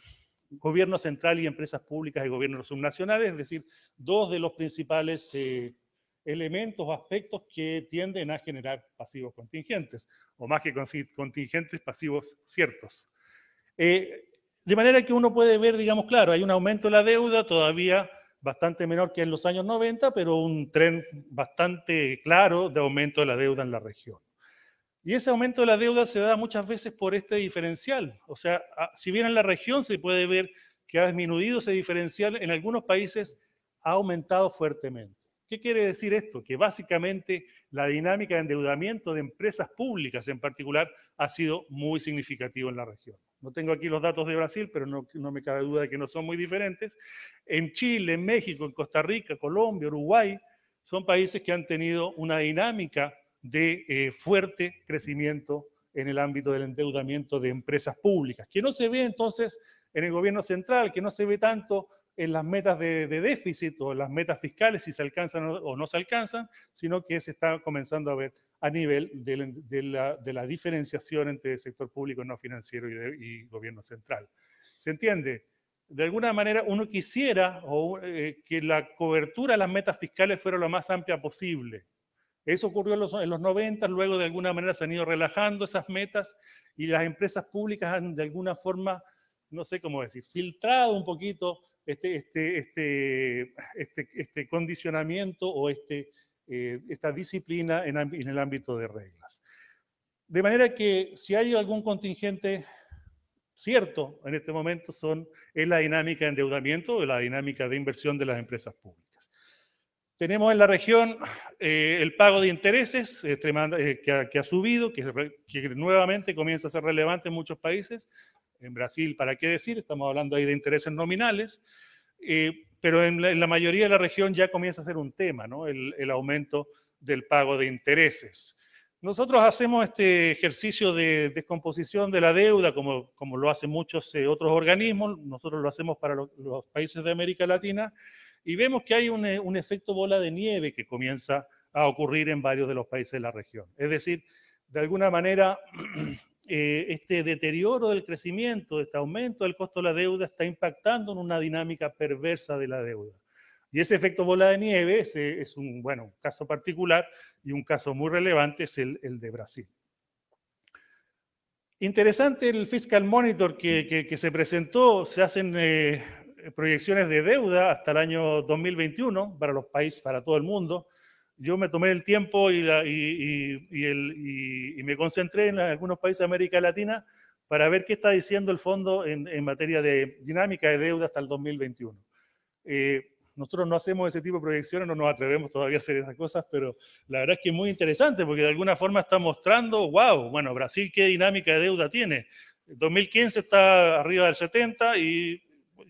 gobierno central y empresas públicas y gobiernos subnacionales, es decir, dos de los principales eh, elementos o aspectos que tienden a generar pasivos contingentes, o más que contingentes, pasivos ciertos. Eh, de manera que uno puede ver, digamos, claro, hay un aumento de la deuda, todavía bastante menor que en los años 90, pero un tren bastante claro de aumento de la deuda en la región. Y ese aumento de la deuda se da muchas veces por este diferencial. O sea, si bien en la región se puede ver que ha disminuido ese diferencial, en algunos países ha aumentado fuertemente. ¿Qué quiere decir esto? Que básicamente la dinámica de endeudamiento de empresas públicas en particular ha sido muy significativa en la región. No tengo aquí los datos de Brasil, pero no, me cabe duda de que no son muy diferentes. En Chile, en México, en Costa Rica, Colombia, Uruguay, son países que han tenido una dinámica de eh, fuerte crecimiento en el ámbito del endeudamiento de empresas públicas, que no se ve entonces en el gobierno central, que no se ve tanto en las metas de, déficit o las metas fiscales, si se alcanzan o no se alcanzan, sino que se está comenzando a ver a nivel de, la, diferenciación entre el sector público no financiero y, gobierno central. ¿Se entiende? De alguna manera uno quisiera eh, que la cobertura de las metas fiscales fuera lo más amplia posible. Eso ocurrió en los, en los 90, luego de alguna manera se han ido relajando esas metas y las empresas públicas han de alguna forma no sé cómo decir, filtrado un poquito este, este, este, este, este condicionamiento o este, eh, esta disciplina en, en, el ámbito de reglas. De manera que si hay algún contingente cierto en este momento son, es la dinámica de endeudamiento o la dinámica de inversión de las empresas públicas. Tenemos en la región eh, el pago de intereses eh, que, ha, que, ha, subido, que, que, nuevamente comienza a ser relevante en muchos países en Brasil, ¿para qué decir? Estamos hablando ahí de intereses nominales, eh, pero en la, mayoría de la región ya comienza a ser un tema, ¿no? el, aumento del pago de intereses. Nosotros hacemos este ejercicio de descomposición de la deuda, como, como lo hacen muchos eh, otros organismos, nosotros lo hacemos para los, países de América Latina, y vemos que hay un, un efecto bola de nieve que comienza a ocurrir en varios de los países de la región. Es decir, de alguna manera Eh, este deterioro del crecimiento, este aumento del costo de la deuda está impactando en una dinámica perversa de la deuda. Y ese efecto bola de nieve es, un bueno, caso particular y un caso muy relevante es el, de Brasil. Interesante el Fiscal Monitor que, se presentó, se hacen eh, proyecciones de deuda hasta el año 2021 para los países, para todo el mundo yo me tomé el tiempo y, me concentré en algunos países de América Latina para ver qué está diciendo el fondo en, materia de dinámica de deuda hasta el 2021. Eh, nosotros no hacemos ese tipo de proyecciones, no nos atrevemos todavía a hacer esas cosas, pero la verdad es que es muy interesante porque de alguna forma está mostrando, wow, bueno, Brasil qué dinámica de deuda tiene. 2015 está arriba del 70 y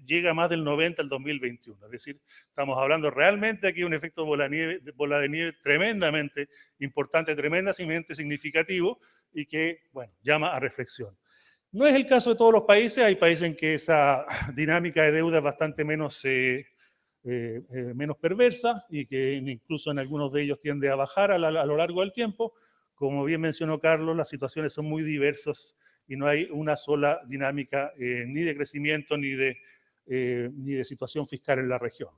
llega más del 90 al 2021. Es decir, estamos hablando realmente aquí de un efecto bola, nieve, bola de nieve tremendamente importante, tremendamente significativo y que, bueno, llama a reflexión. No es el caso de todos los países, hay países en que esa dinámica de deuda es bastante menos, eh, eh, eh, menos perversa y que incluso en algunos de ellos tiende a bajar a, a lo largo del tiempo. Como bien mencionó Carlos, las situaciones son muy diversas y no hay una sola dinámica ni de crecimiento ni de eh, ni de situación fiscal en la región.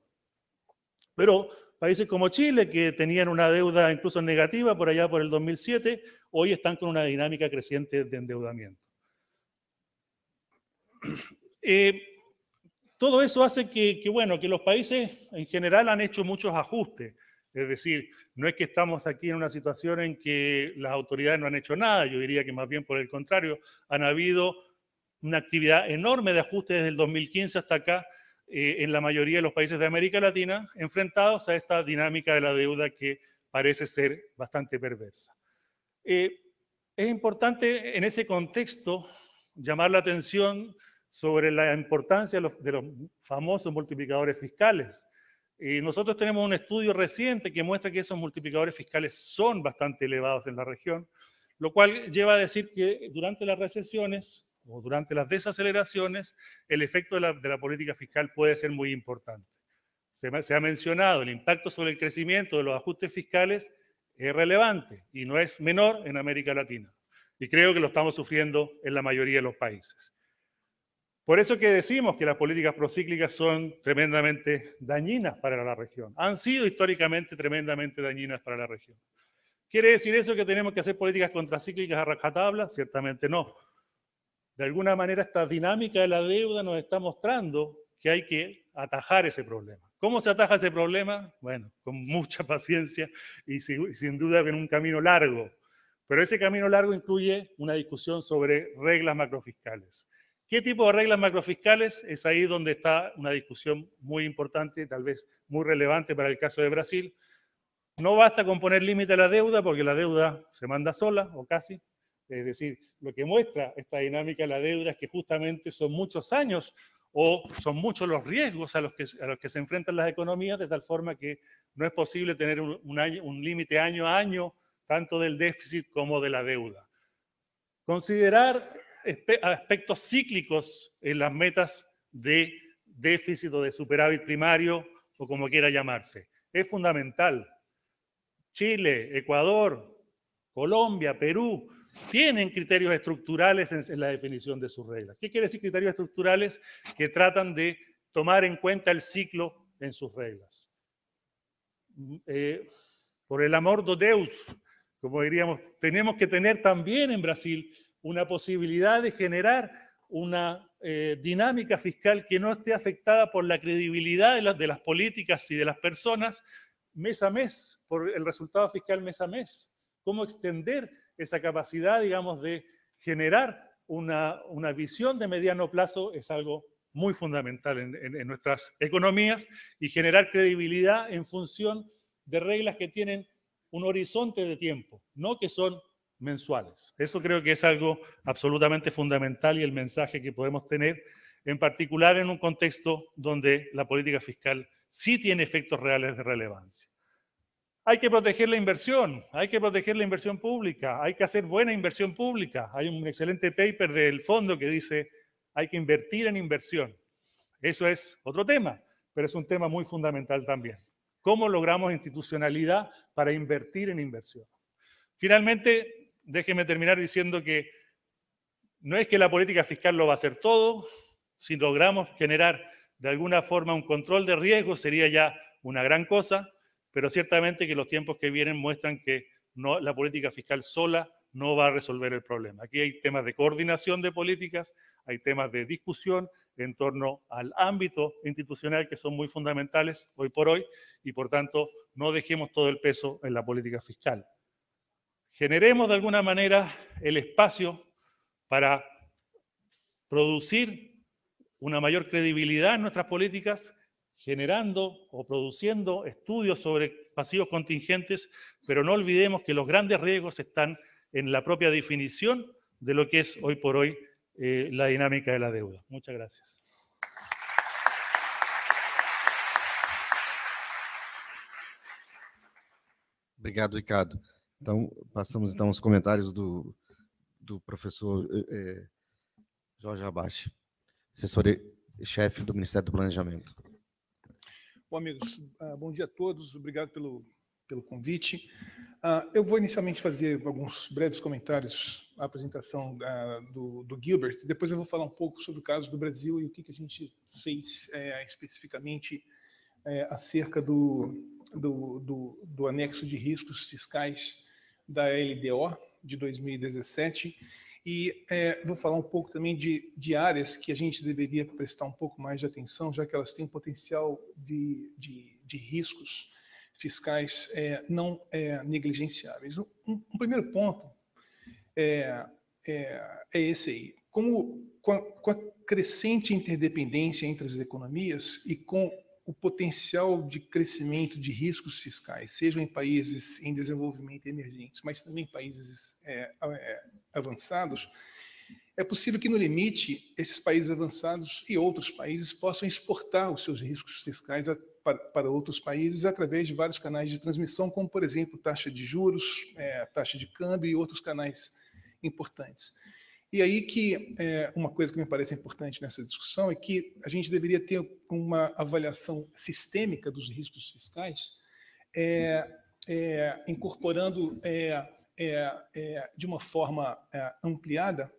Pero países como Chile, que tenían una deuda incluso negativa por allá por el 2007, hoy están con una dinámica creciente de endeudamiento. Eh, todo eso hace que, bueno, que los países en general han hecho muchos ajustes. Es decir, no es que estamos aquí en una situación en que las autoridades no han hecho nada, yo diría que más bien por el contrario, han habido una actividad enorme de ajuste desde el 2015 hasta acá eh, en la mayoría de los países de América Latina, enfrentados a esta dinámica de la deuda que parece ser bastante perversa. Eh, es importante en ese contexto llamar la atención sobre la importancia de los, famosos multiplicadores fiscales. Y nosotros tenemos un estudio reciente que muestra que esos multiplicadores fiscales son bastante elevados en la región, lo cual lleva a decir que durante las recesiones o durante las desaceleraciones, el efecto de la, política fiscal puede ser muy importante. Se, se, ha mencionado el impacto sobre el crecimiento de los ajustes fiscales es relevante y no es menor en América Latina. Y creo que lo estamos sufriendo en la mayoría de los países. Por eso que decimos que las políticas procíclicas son tremendamente dañinas para la región. Han sido históricamente tremendamente dañinas para la región. ¿Quiere decir eso que tenemos que hacer políticas contracíclicas a rajatabla? Ciertamente no. De alguna manera esta dinámica de la deuda nos está mostrando que hay que atajar ese problema. ¿Cómo se ataja ese problema? Bueno, con mucha paciencia y sin duda en un camino largo. Pero ese camino largo incluye una discusión sobre reglas macrofiscales. ¿Qué tipo de reglas macrofiscales? Es ahí donde está una discusión muy importante, tal vez muy relevante para el caso de Brasil. No basta con poner límite a la deuda, porque la deuda se manda sola, o casi. Es decir, lo que muestra esta dinámica de la deuda es que justamente son muchos años o son muchos los riesgos a los que, se enfrentan las economías, de tal forma que no es posible tener un, un límite año a año, tanto del déficit como de la deuda. Considerar aspectos cíclicos en las metas de déficit o de superávit primario o como quiera llamarse. Es fundamental. Chile, Ecuador, Colombia, Perú tienen criterios estructurales en, la definición de sus reglas. ¿Qué quiere decir criterios estructurales? Que tratan de tomar en cuenta el ciclo en sus reglas. Eh, por el amor de Deus, como diríamos, tenemos que tener también en Brasil una posibilidad de generar una eh, dinámica fiscal que no esté afectada por la credibilidad de, de las políticas y de las personas mes a mes, por el resultado fiscal mes a mes. Cómo extender esa capacidad, digamos, de generar una, una visión de mediano plazo es algo muy fundamental en, en, nuestras economías y generar credibilidad en función de reglas que tienen un horizonte de tiempo, no que son mensuales. Eso creo que es algo absolutamente fundamental y el mensaje que podemos tener, en particular en un contexto donde la política fiscal sí tiene efectos reales de relevancia. Hay que proteger la inversión, hay que proteger la inversión pública, hay que hacer buena inversión pública. Hay un excelente paper del fondo que dice hay que invertir en inversión. Eso es otro tema, pero es un tema muy fundamental también. ¿Cómo logramos institucionalidad para invertir en inversión? Finalmente, déjeme terminar diciendo que no es que la política fiscal lo va a hacer todo, si logramos generar de alguna forma un control de riesgo sería ya una gran cosa, pero ciertamente que los tiempos que vienen muestran que la política fiscal sola no va a resolver el problema. Aquí hay temas de coordinación de políticas, hay temas de discusión en torno al ámbito institucional que son muy fundamentales hoy por hoy y por tanto no dejemos todo el peso en la política fiscal generemos de alguna manera el espacio para producir una mayor credibilidad en nuestras políticas, generando o produciendo estudios sobre pasivos contingentes, pero no olvidemos que los grandes riesgos están en la propia definición de lo que es hoy por hoy eh, la dinámica de la deuda. Muchas gracias. Obrigado, Ricardo. Então, passamos então aos comentários do, do professor é, Jorge Abache, assessor-chefe do Ministério do Planejamento. Bom, amigos, uh, bom dia a todos, obrigado pelo, pelo convite. Uh, eu vou inicialmente fazer alguns breves comentários à apresentação uh, do, do, Gilbert, depois eu vou falar um pouco sobre o caso do Brasil e o que, que a gente fez especificamente é, acerca do, do, do, do anexo de riscos fiscais da LDO de 2017 e é, vou falar um pouco também de, de áreas que a gente deveria prestar um pouco mais de atenção, já que elas têm potencial de, de, de riscos fiscais é, não é, negligenciáveis. Um, um, primeiro ponto é, é, é, esse aí. Como, com a, com a crescente interdependência entre as economias e com o potencial de crescimento de riscos fiscais, sejam em países em desenvolvimento emergentes, mas também em países é, é, avançados, é possível que, no limite, esses países avançados e outros países possam exportar os seus riscos fiscais a, para, para, outros países através de vários canais de transmissão, como, por exemplo, taxa de juros, é, taxa de câmbio e outros canais importantes. E aí que é, uma coisa que me parece importante nessa discussão é que a gente deveria ter uma avaliação sistêmica dos riscos fiscais, é, é, incorporando é, é, é, de uma forma ampliada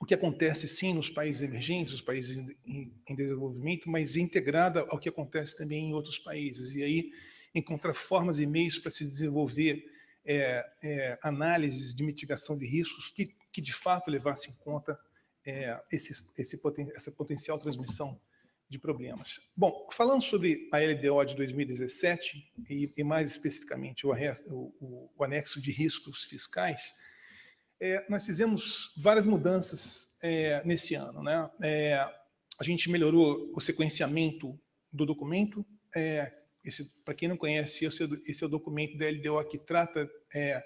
o que acontece sim nos países emergentes, os países em, em, desenvolvimento, mas integrada ao que acontece também em outros países. E aí encontrar formas e meios para se desenvolver análises de mitigação de riscos que que de fato levasse em conta é, esse, esse poten essa potencial transmissão de problemas. Bom, falando sobre a LDO de 2017 e, e mais especificamente o, o, o, anexo de riscos fiscais, é, nós fizemos várias mudanças é, nesse ano. Né? É, a gente melhorou o sequenciamento do documento. É, Para quem não conhece, esse, é esse é o documento da LDO que trata é,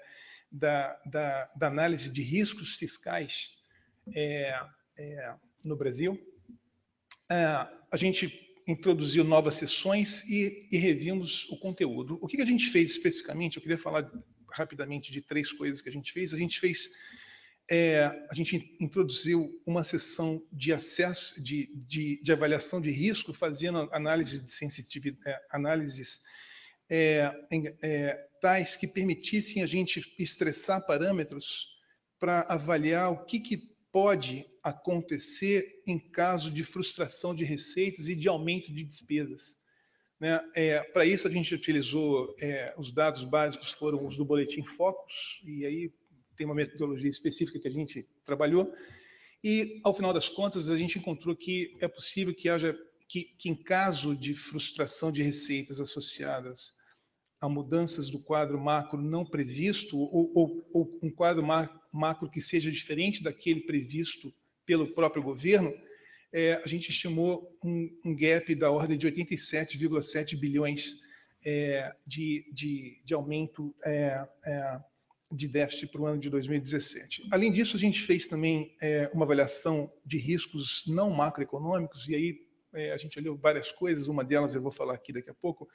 da, da, da análise de riscos fiscais é, é, no Brasil. É, a gente introduziu novas sessões e, e revimos o conteúdo. O que, que a gente fez especificamente? Eu queria falar rapidamente de três coisas que a gente fez. A gente fez é, a gente introduziu uma sessão de acesso, de, de, de avaliação de risco, fazendo análise de sensitividade, é, análises é, é, tais que permitissem a gente estressar parâmetros para avaliar o que, que pode acontecer em caso de frustração de receitas e de aumento de despesas. Né? É, para isso, a gente utilizou é, os dados básicos, foram os do Boletim Focus, e aí tem uma metodologia específica que a gente trabalhou, e, ao final das contas, a gente encontrou que é possível que haja, que, que em caso de frustração de receitas associadas a mudanças do quadro macro não previsto, ou, ou, ou um quadro macro que seja diferente daquele previsto pelo próprio governo, é, a gente estimou um, um, gap da ordem de 87,7 bilhões é, de, de, de, aumento é, é de déficit para o ano de 2017. Além disso, a gente fez também é, uma avaliação de riscos não macroeconômicos, e aí é, a gente olhou várias coisas, uma delas eu vou falar aqui daqui a pouco,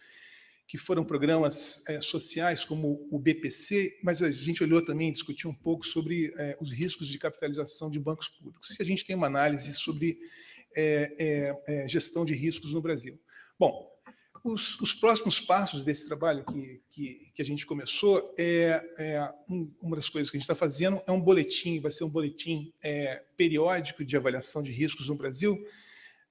que foram programas é, sociais como o BPC, mas a gente olhou também, discutiu um pouco sobre é, os riscos de capitalização de bancos públicos. E a gente tem uma análise sobre é, gestão de riscos no Brasil. Bom, os, os, próximos passos desse trabalho que, que, que a gente começou, é, é um, uma das coisas que a gente está fazendo é um boletim, vai ser um boletim periódico de avaliação de riscos no Brasil,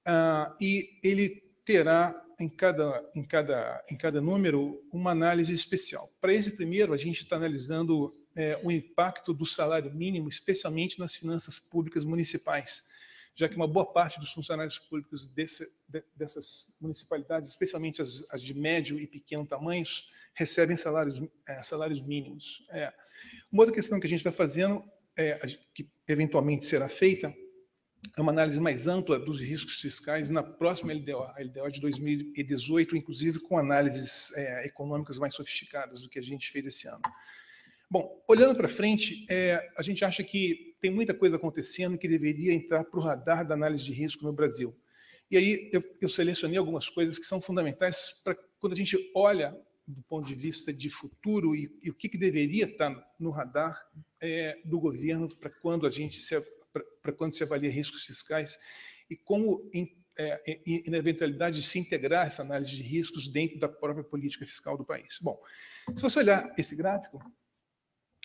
uh, e ele terá em cada, em cada, em cada número uma análise especial. Para esse primeiro, a gente está analisando é, o impacto do salário mínimo, especialmente nas finanças públicas municipais, já que uma boa parte dos funcionários públicos desse, de, dessas municipalidades, especialmente as, as, de médio e pequeno tamanhos, recebem salários, é, salários mínimos. É. Uma outra questão que a gente está fazendo, é, que eventualmente será feita, é uma análise mais ampla dos riscos fiscais na próxima LDO, a LDO de 2018, inclusive com análises é, econômicas mais sofisticadas do que a gente fez esse ano. Bom, olhando para frente, é, a gente acha que tem muita coisa acontecendo que deveria entrar para o radar da análise de risco no Brasil. E aí eu, eu selecionei algumas coisas que são fundamentais para quando a gente olha do ponto de vista de futuro e, e o que, que, deveria estar no radar é, do governo para quando a gente se para quando se avalia riscos fiscais e como, em, é, na eventualidade de se integrar essa análise de riscos dentro da própria política fiscal do país. Bom, se você olhar esse gráfico,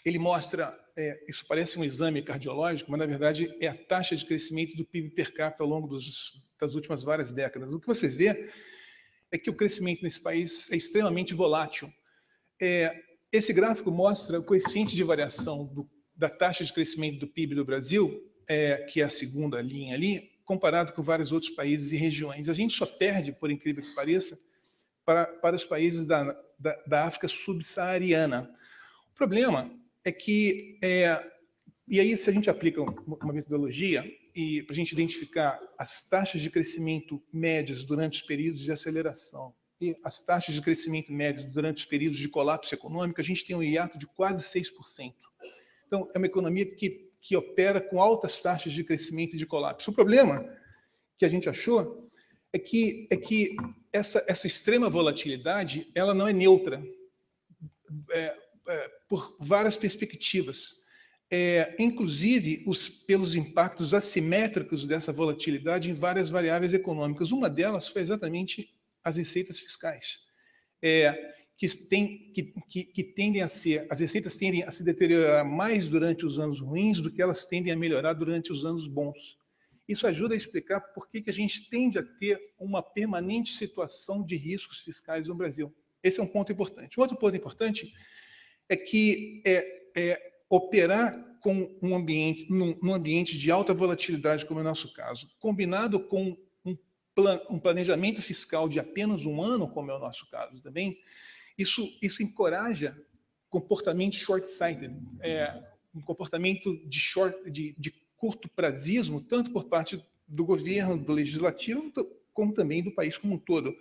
ele mostra, é, isso parece um exame cardiológico, mas na verdade é a taxa de crescimento do PIB per capita ao longo dos, das últimas várias décadas. O que você vê é que o crescimento nesse país é extremamente volátil. É, esse gráfico mostra o coeficiente de variação do, da taxa de crescimento do PIB do Brasil, é, que é a segunda linha ali, comparado com vários outros países e regiões. A gente só perde, por incrível que pareça, para, para os países da, da, da África subsaariana. O problema é que, é, e aí se a gente aplica uma metodologia e para a gente identificar as taxas de crescimento médias durante os períodos de aceleração e as taxas de crescimento médias durante os períodos de colapso econômico, a gente tem um hiato de quase 6%. Então, é uma economia que, que opera com altas taxas de crescimento e de colapso. O problema que a gente achou é que, é que essa, essa extrema volatilidade ela não é neutra é, é, por várias perspectivas. É, inclusive os, pelos impactos assimétricos dessa volatilidade em várias variáveis econômicas. Uma delas foi exatamente as receitas fiscais, é, que, tem, que, que, que, tendem a ser, as receitas tendem a se deteriorar mais durante os anos ruins do que elas tendem a melhorar durante os anos bons. Isso ajuda a explicar por que, que a gente tende a ter uma permanente situação de riscos fiscais no Brasil. Esse é um ponto importante. Outro ponto importante é que é, é operar com um ambiente, num, num, ambiente de alta volatilidade, como é o nosso caso, combinado com um, plan, um planejamento fiscal de apenas um ano, como é o nosso caso também, isso, isso encoraja comportamento short-sighted, é, um comportamento de, short, de, de curto prazismo, tanto por parte do governo, do legislativo, como também do país como um todo.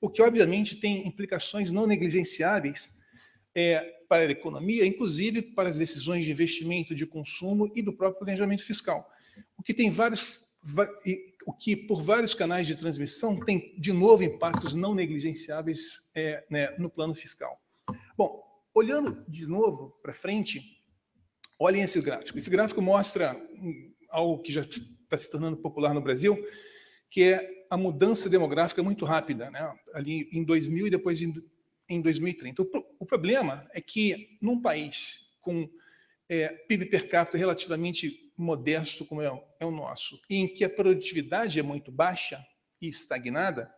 O que, obviamente, tem implicações não negligenciáveis é, para a economia, inclusive para as decisões de investimento, de consumo e do próprio planejamento fiscal. O que tem vários, o que por vários canais de transmissão tem de novo impactos não negligenciáveis é, né, no plano fiscal. Bom, olhando de novo para frente, Olhem esse gráfico. Esse gráfico mostra algo que já está se tornando popular no Brasil, que é a mudança demográfica muito rápida, né? ali em 2000 e depois em 2030. O, problema é que num país com é, PIB per capita relativamente modesto como é, é o nosso, em que a produtividade é muito baixa e estagnada,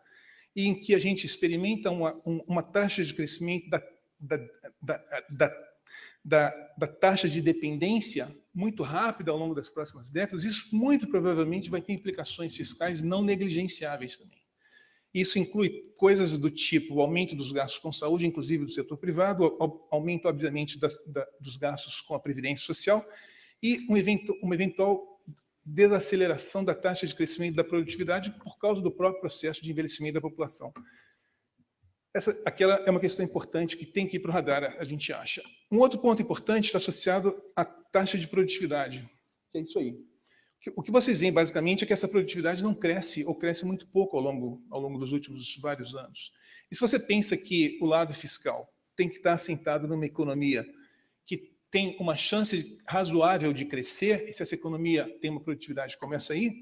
e em que a gente experimenta uma, uma taxa de crescimento da, da, da, da da, taxa de dependência muito rápida ao longo das próximas décadas, isso muito provavelmente vai ter implicações fiscais não negligenciáveis também. Isso inclui coisas do tipo o aumento dos gastos com saúde, inclusive do setor privado, aumento, obviamente, das, da, dos gastos com a previdência social e um evento, uma eventual desaceleração da taxa de crescimento da produtividade por causa do próprio processo de envelhecimento da população. Essa, aquela é uma questão importante que tem que ir para o radar, a gente acha. Um outro ponto importante está associado à taxa de produtividade, que é isso aí. O que vocês veem, basicamente, é que essa produtividade não cresce ou cresce muito pouco ao longo, ao longo dos últimos vários anos. E se você pensa que o lado fiscal tem que estar assentado numa economia tem uma chance razoável de crescer, e se essa economia tem uma produtividade que começa aí,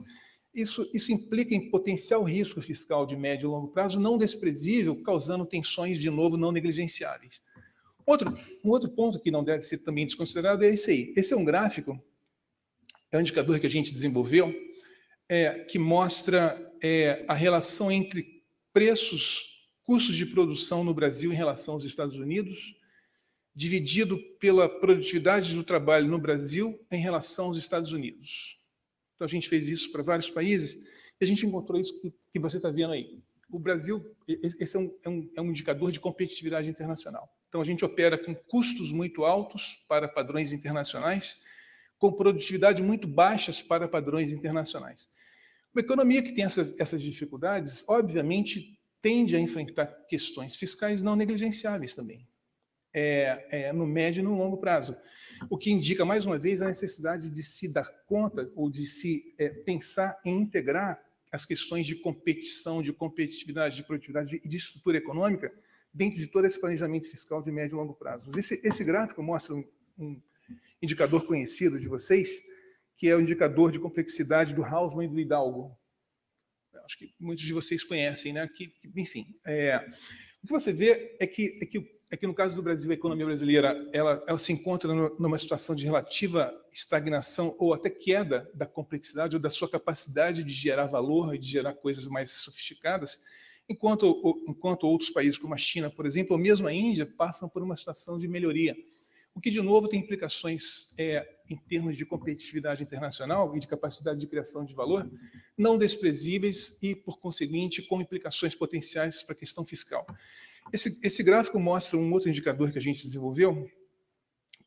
isso, isso implica em potencial risco fiscal de médio e longo prazo não desprezível, causando tensões, de novo, não negligenciáveis. Outro, um outro ponto que não deve ser também desconsiderado é esse aí. Esse é um gráfico, é um indicador que a gente desenvolveu, é, que mostra é, a relação entre preços, custos de produção no Brasil em relação aos Estados Unidos, dividido pela produtividade do trabalho no Brasil em relação aos Estados Unidos. Então, a gente fez isso para vários países e a gente encontrou isso que, você está vendo aí. O Brasil, esse é um, é, um, é um indicador de competitividade internacional. Então, a gente opera com custos muito altos para padrões internacionais, com produtividade muito baixas para padrões internacionais. Uma economia que tem essas, essas dificuldades, obviamente, tende a enfrentar questões fiscais não negligenciáveis também, é, é, no médio e no longo prazo o que indica, mais uma vez, a necessidade de se dar conta ou de se é, pensar em integrar as questões de competição, de competitividade, de produtividade e de estrutura econômica dentro de todo esse planejamento fiscal de médio e longo prazo. Esse, esse gráfico mostra um, um, indicador conhecido de vocês, que é o indicador de complexidade do Hausmann e do Hidalgo. Acho que muitos de vocês conhecem, né? Que, enfim, é, o que você vê é que, é que é que no caso do Brasil, a economia brasileira ela, ela se encontra numa situação de relativa estagnação ou até queda da complexidade ou da sua capacidade de gerar valor e de gerar coisas mais sofisticadas, enquanto, enquanto outros países, como a China, por exemplo, ou mesmo a Índia, passam por uma situação de melhoria. O que, de novo, tem implicações é, em termos de competitividade internacional e de capacidade de criação de valor não desprezíveis e, por conseguinte, com implicações potenciais para a questão fiscal. Esse, esse gráfico mostra um outro indicador que a gente desenvolveu,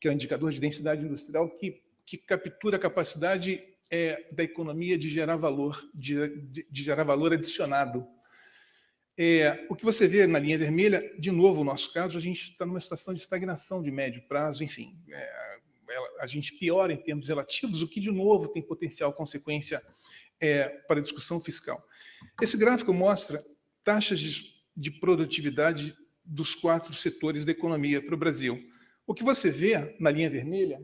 que é o indicador de densidade industrial, que, que captura a capacidade é, da economia de gerar valor, de, de, de gerar valor adicionado. É, o que você vê na linha vermelha, de novo, no nosso caso, a gente está numa situação de estagnação de médio prazo, enfim, é, a gente piora em termos relativos, o que, de novo, tem potencial consequência é, para a discussão fiscal. Esse gráfico mostra taxas de, de produtividade dos quatro setores da economia para o Brasil. O que você vê na linha vermelha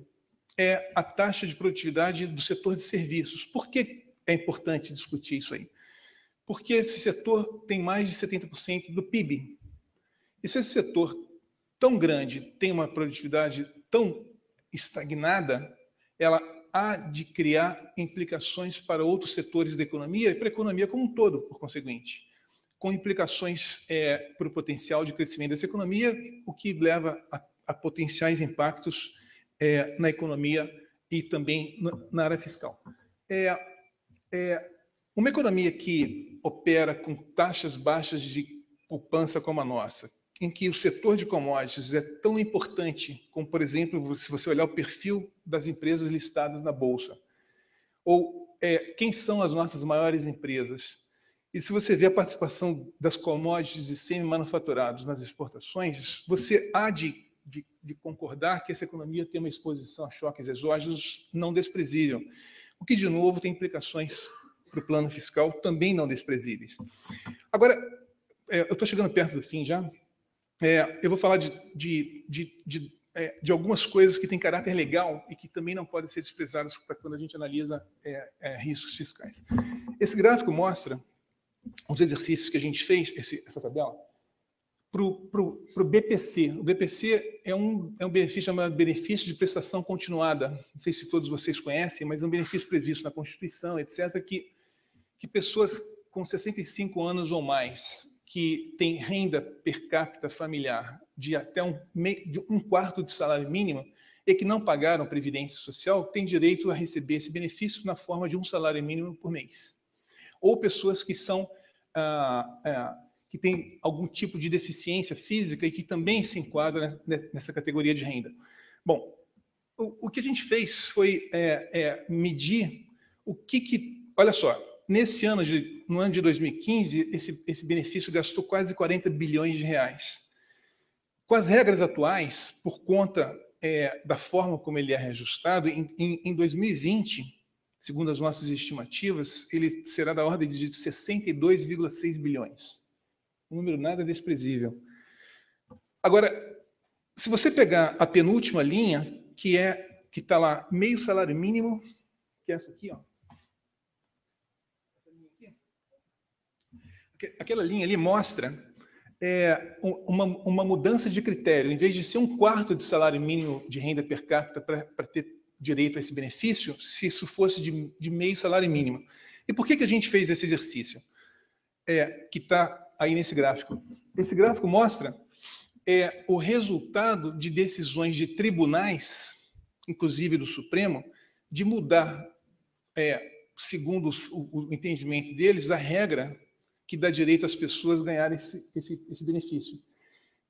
é a taxa de produtividade do setor de serviços. Por que é importante discutir isso aí? Porque esse setor tem mais de 70% do PIB. E se esse setor tão grande tem uma produtividade tão estagnada, ela há de criar implicações para outros setores da economia e para a economia como um todo, por conseguinte, com implicações é, para o potencial de crescimento dessa economia, o que leva a, a potenciais impactos é, na economia e também na área fiscal. É, é, uma economia que opera com taxas baixas de poupança como a nossa, em que o setor de commodities é tão importante como, por exemplo, se você olhar o perfil das empresas listadas na Bolsa, ou é, quem são as nossas maiores empresas, e se você vê a participação das commodities e semi-manufaturados nas exportações, você há de de, de, concordar que essa economia tem uma exposição a choques exógenos não desprezível, o que, de novo, tem implicações para o plano fiscal também não desprezíveis. Agora, é, eu estou chegando perto do fim já, é, eu vou falar de, de, de, de, é, de, algumas coisas que têm caráter legal e que também não podem ser desprezadas para quando a gente analisa é, é, riscos fiscais. Esse gráfico mostra os exercícios que a gente fez, esse, essa tabela, para o BPC. O BPC é um, é um benefício chamado benefício de prestação continuada. Não sei se todos vocês conhecem, mas é um benefício previsto na Constituição, etc., que, que pessoas com 65 anos ou mais que têm renda per capita familiar de até um, de um quarto de salário mínimo e que não pagaram previdência social têm direito a receber esse benefício na forma de um salário mínimo por mês. Ou pessoas que são ah, ah, que tem algum tipo de deficiência física e que também se enquadra nessa categoria de renda. Bom, o, o que a gente fez foi é, é, medir o que, que, olha só, nesse ano, de, no ano de 2015, esse, esse benefício gastou quase 40 bilhões de reais. Com as regras atuais, por conta é, da forma como ele é reajustado, em, em, em 2020, segundo as nossas estimativas, ele será da ordem de 62,6 bilhões um número nada desprezível. Agora, se você pegar a penúltima linha, que é que está lá meio salário mínimo, que é essa aqui, ó. Aquela linha ali mostra é, uma, uma mudança de critério. Em vez de ser um quarto de salário mínimo de renda per capita para ter direito a esse benefício, se isso fosse de, de meio salário mínimo. E por que, que a gente fez esse exercício? É, que está aí nesse gráfico. Esse gráfico mostra é, o resultado de decisões de tribunais, inclusive do Supremo, de mudar, é, segundo o, o, entendimento deles, a regra que dá direito às pessoas ganharem esse, esse, esse benefício.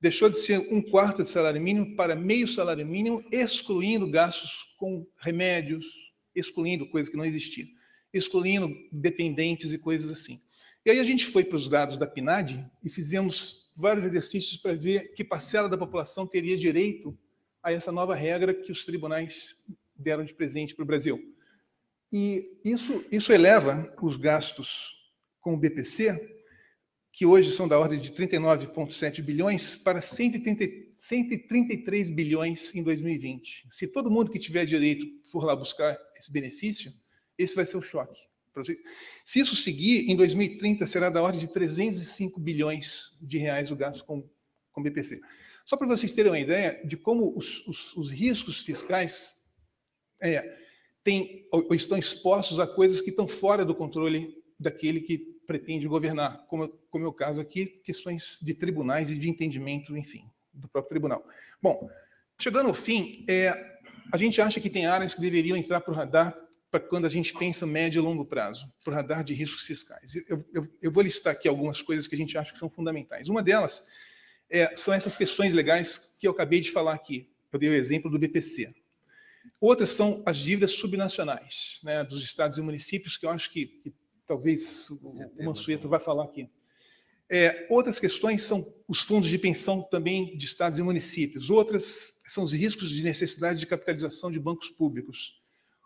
Deixou de ser um quarto de salário mínimo para meio salário mínimo, excluindo gastos com remédios, excluindo coisas que não existiam, excluindo dependentes e coisas assim. E aí a gente foi para os dados da PNAD e fizemos vários exercícios para ver que parcela da população teria direito a essa nova regra que os tribunais deram de presente para o Brasil. E isso, isso eleva os gastos com o BPC, que hoje são da ordem de 39,7 bilhões, para 130, 133 bilhões em 2020. Se todo mundo que tiver direito for lá buscar esse benefício, esse vai ser o choque. Se isso seguir, em 2030 será da ordem de 305 bilhões de reais o gasto com, com BPC. Só para vocês terem uma ideia de como os, os, os riscos fiscais é, têm, ou estão expostos a coisas que estão fora do controle daquele que pretende governar, como, como é o caso aqui, questões de tribunais e de entendimento, enfim, do próprio tribunal. Bom, chegando ao fim, é, a gente acha que tem áreas que deveriam entrar para o radar para quando a gente pensa médio e longo prazo, para o radar de riscos fiscais. Eu, eu, eu, vou listar aqui algumas coisas que a gente acha que são fundamentais. Uma delas é, são essas questões legais que eu acabei de falar aqui. Eu dei o exemplo do BPC. Outras são as dívidas subnacionais, né, dos estados e municípios, que eu acho que, que talvez o, Mansueto vai falar aqui. É, outras questões são os fundos de pensão também de estados e municípios. Outras são os riscos de necessidade de capitalização de bancos públicos.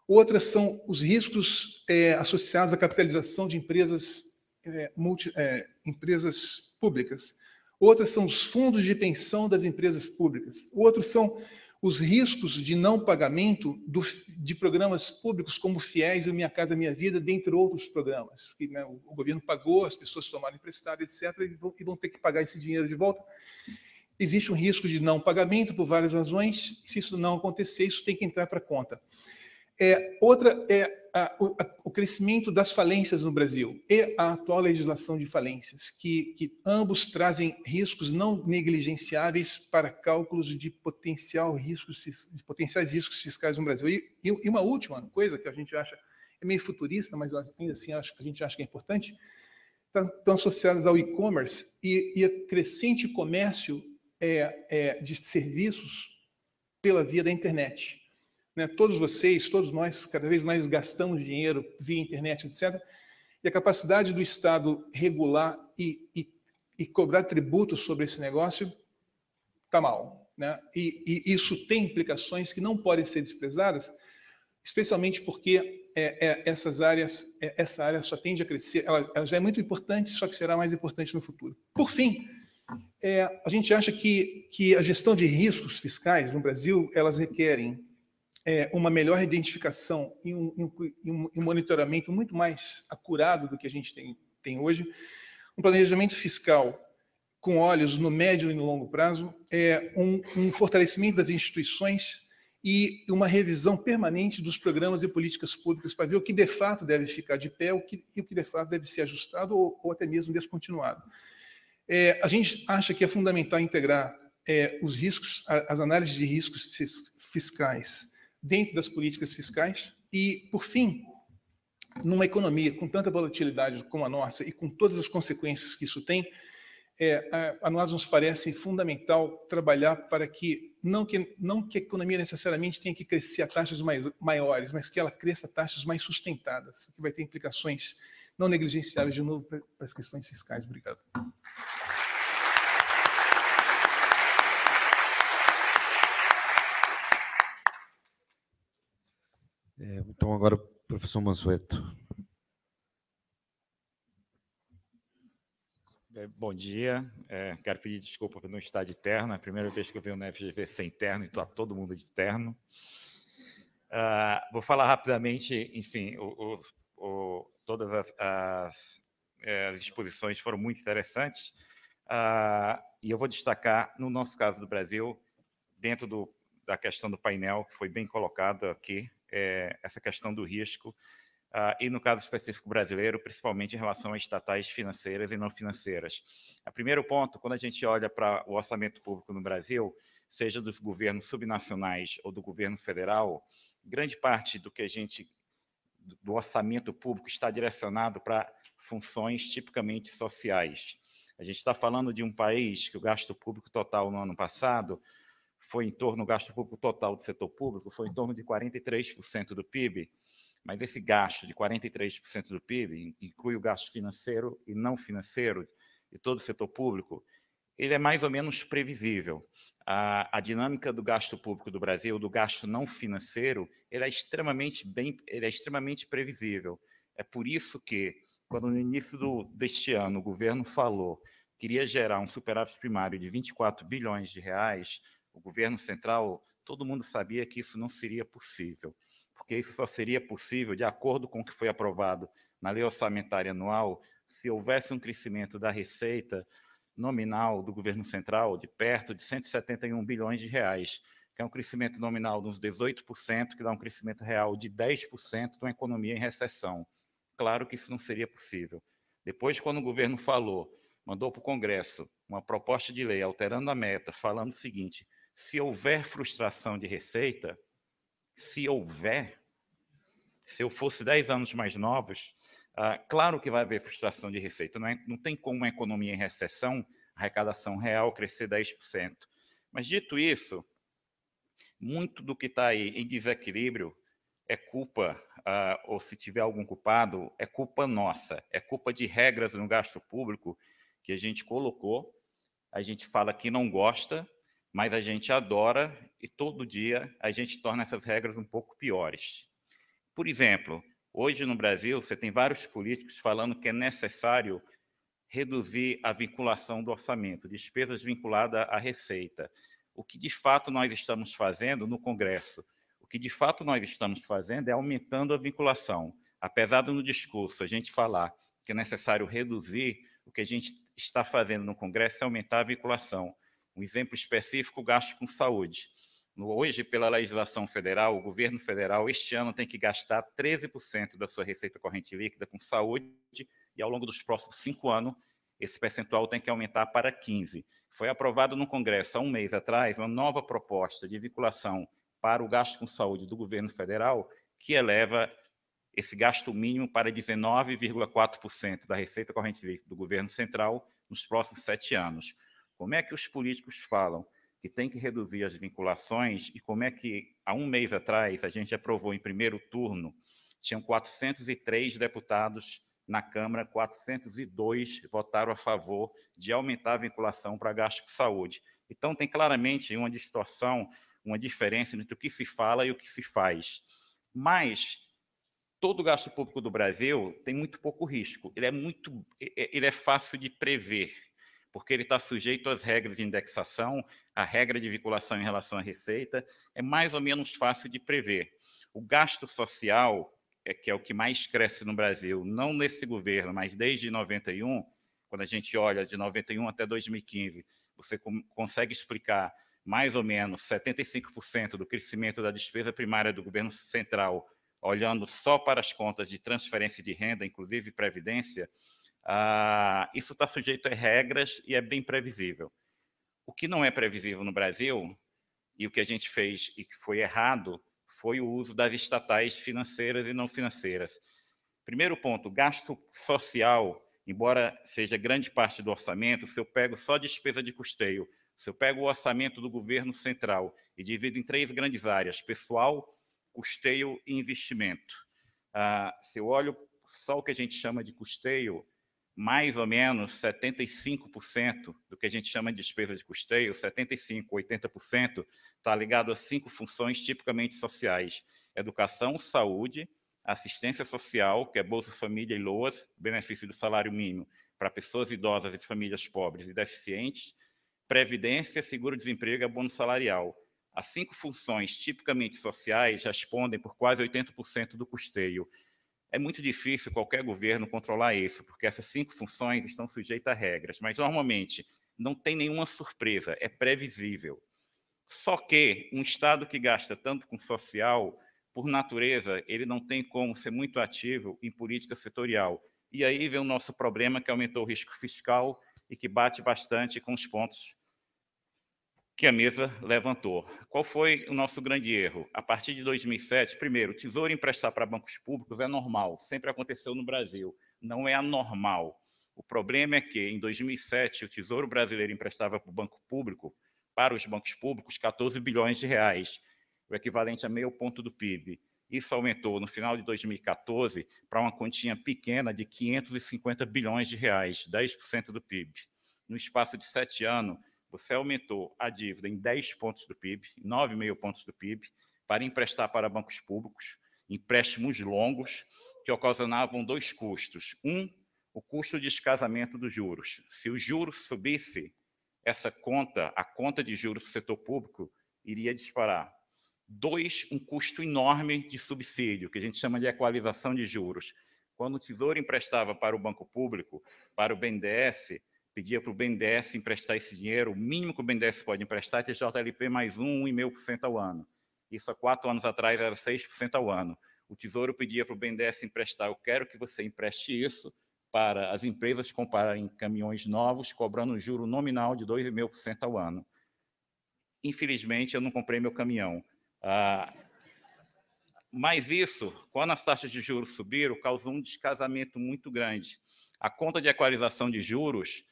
Outras são os riscos é, associados à capitalização de empresas, é, multi, é, empresas públicas. Outras são os fundos de pensão das empresas públicas. Outros são os riscos de não pagamento do, de programas públicos como e Minha Casa Minha Vida, dentre outros programas. Que, né, o, o, governo pagou, as pessoas tomaram emprestado, etc., e vão, e vão ter que pagar esse dinheiro de volta. Existe um risco de não pagamento por várias razões. Se isso não acontecer, isso tem que entrar para a conta. É, outra é a, o, a, o, crescimento das falências no Brasil e a atual legislação de falências, que, que ambos trazem riscos não negligenciáveis para cálculos de potencial riscos, de potenciais riscos fiscais no Brasil. E, e, uma última coisa que a gente acha é meio futurista, mas ainda assim acho, a gente acha que é importante, estão tá, associadas ao e-commerce e, e a crescente comércio é, é, de serviços pela via da internet. Né? Todos vocês, todos nós, cada vez mais gastamos dinheiro via internet, etc. E a capacidade do Estado regular e, e, e cobrar tributos sobre esse negócio está mal. Né? E, e, isso tem implicações que não podem ser desprezadas, especialmente porque é, é, essas áreas, é, essa área só tende a crescer, ela, ela, já é muito importante, só que será mais importante no futuro. Por fim, é, a gente acha que, que a gestão de riscos fiscais no Brasil, elas requerem é, uma melhor identificação e um, um, um, monitoramento muito mais acurado do que a gente tem, tem hoje, um planejamento fiscal com olhos no médio e no longo prazo, é um, um fortalecimento das instituições e uma revisão permanente dos programas e políticas públicas para ver o que de fato deve ficar de pé o que, e o que de fato deve ser ajustado ou, ou até mesmo descontinuado. É, a gente acha que é fundamental integrar é, os riscos, as análises de riscos fiscais dentro das políticas fiscais e, por fim, numa economia com tanta volatilidade como a nossa e com todas as consequências que isso tem, é, a, a, nós nos parece fundamental trabalhar para que não, que não que a economia necessariamente tenha que crescer a taxas maiores, mas que ela cresça a taxas mais sustentadas, que vai ter implicações não negligenciáveis de novo para, para as questões fiscais. Obrigado. É, então, agora, professor Mansueto. É, bom dia. É, quero pedir desculpa por não estar de terno. É a primeira vez que eu venho na FGV sem terno, está todo mundo de terno. Uh, vou falar rapidamente, enfim, o, o, o, todas as, as, é, as, exposições foram muito interessantes. Uh, e eu vou destacar, no nosso caso do Brasil, dentro do, da questão do painel, que foi bem colocado aqui, é, essa questão do risco, uh, e no caso específico brasileiro, principalmente em relação a estatais financeiras e não financeiras. O primeiro ponto, quando a gente olha para o orçamento público no Brasil, seja dos governos subnacionais ou do governo federal, grande parte do que a gente do orçamento público está direcionado para funções tipicamente sociais. A gente está falando de um país que o gasto público total no ano passado foi em torno, o gasto público total do setor público foi em torno de 43% do PIB, mas esse gasto de 43% do PIB inclui o gasto financeiro e não financeiro de todo o setor público, ele é mais ou menos previsível. A, a, dinâmica do gasto público do Brasil, do gasto não financeiro, ele é extremamente bem, ele é extremamente previsível. É por isso que, quando no início do, deste ano o governo falou que queria gerar um superávit primário de 24 bilhões de reais, o governo central, todo mundo sabia que isso não seria possível, porque isso só seria possível de acordo com o que foi aprovado na lei orçamentária anual, se houvesse um crescimento da receita nominal do governo central de perto de 171 bilhões de reais, que é um crescimento nominal de uns 18%, que dá um crescimento real de 10% de uma economia em recessão. Claro que isso não seria possível. Depois, quando o governo falou, mandou para o Congresso uma proposta de lei alterando a meta, falando o seguinte: se houver frustração de receita, se houver, se eu fosse 10 anos mais novos, ah, claro que vai haver frustração de receita. Não, é, não tem como uma economia em recessão, arrecadação real, crescer 10%. Mas, dito isso, muito do que está aí em desequilíbrio é culpa, ah, ou se tiver algum culpado, é culpa nossa, é culpa de regras no gasto público que a gente colocou, a gente fala que não gosta, mas a gente adora e todo dia a gente torna essas regras um pouco piores. Por exemplo, Hoje no Brasil, você tem vários políticos falando que é necessário reduzir a vinculação do orçamento, despesas vinculadas à receita. O que de fato nós estamos fazendo no Congresso, o que de fato nós estamos fazendo é aumentando a vinculação. Apesar do no discurso a gente falar que é necessário reduzir, o que a gente está fazendo no Congresso é aumentar a vinculação. Um exemplo específico, o gasto com saúde. Hoje, pela legislação federal, o governo federal este ano tem que gastar 13% da sua receita corrente líquida com saúde e ao longo dos próximos cinco anos esse percentual tem que aumentar para 15%. Foi aprovado no Congresso há um mês atrás uma nova proposta de vinculação para o gasto com saúde do governo federal que eleva esse gasto mínimo para 19,4% da receita corrente líquida do governo central nos próximos sete anos. Como é que os políticos falam que tem que reduzir as vinculações, e como é que, há um mês atrás, a gente aprovou em primeiro turno, tinham 403 deputados na Câmara, 402 votaram a favor de aumentar a vinculação para gasto com saúde. Então, tem claramente uma distorção, uma diferença entre o que se fala e o que se faz. Mas todo o gasto público do Brasil tem muito pouco risco. Ele é muito, ele é fácil de prever porque ele está sujeito às regras de indexação, a regra de vinculação em relação à receita, é mais ou menos fácil de prever. O gasto social, é, que é o que mais cresce no Brasil, não nesse governo, mas desde 91, quando a gente olha de 91 até 2015, você consegue explicar mais ou menos 75% do crescimento da despesa primária do governo central, olhando só para as contas de transferência de renda, inclusive previdência, ah, isso está sujeito a regras e é bem previsível. O que não é previsível no Brasil, e o que a gente fez e que foi errado, foi o uso das estatais financeiras e não financeiras. Primeiro ponto, gasto social, embora seja grande parte do orçamento, se eu pego só despesa de custeio, se eu pego o orçamento do governo central e divido em três grandes áreas, pessoal, custeio e investimento. Ah, se eu olho só o que a gente chama de custeio, mais ou menos 75% do que a gente chama de despesa de custeio, 75%, 80%, está ligado a cinco funções tipicamente sociais: educação, saúde, assistência social, que é Bolsa Família e LOAS, benefício do salário mínimo para pessoas idosas e famílias pobres e deficientes, previdência, seguro-desemprego e abono salarial. As cinco funções tipicamente sociais respondem por quase 80% do custeio é muito difícil qualquer governo controlar isso, porque essas cinco funções estão sujeitas a regras, mas normalmente não tem nenhuma surpresa, é previsível. Só que um Estado que gasta tanto com social, por natureza, ele não tem como ser muito ativo em política setorial. E aí vem o nosso problema, que aumentou o risco fiscal e que bate bastante com os pontos que a mesa levantou. Qual foi o nosso grande erro? A partir de 2007, primeiro, Tesouro emprestar para bancos públicos é normal, sempre aconteceu no Brasil, não é anormal. O problema é que, em 2007, o Tesouro Brasileiro emprestava para o banco público, para os bancos públicos, 14 bilhões de reais, o equivalente a meio ponto do PIB. Isso aumentou, no final de 2014, para uma quantia pequena de 550 bilhões de reais, 10% do PIB. No espaço de sete anos, você aumentou a dívida em 10 pontos do PIB, 9,5 pontos do PIB, para emprestar para bancos públicos, empréstimos longos, que ocasionavam dois custos. Um, o custo de escasamento dos juros. Se o juros subisse, essa conta, a conta de juros do setor público, iria disparar. Dois, um custo enorme de subsídio, que a gente chama de equalização de juros. Quando o Tesouro emprestava para o banco público, para o BNDES, pedia para o BNDES emprestar esse dinheiro, o mínimo que o BNDES pode emprestar é TJLP mais 1, 1,5% ao ano. Isso há quatro anos atrás era 6% ao ano. O Tesouro pedia para o BNDES emprestar, eu quero que você empreste isso, para as empresas comprarem caminhões novos, cobrando um juro nominal de 2,5% ao ano. Infelizmente, eu não comprei meu caminhão. Ah, mas isso, quando as taxas de juros subiram, causou um descasamento muito grande. A conta de equalização de juros,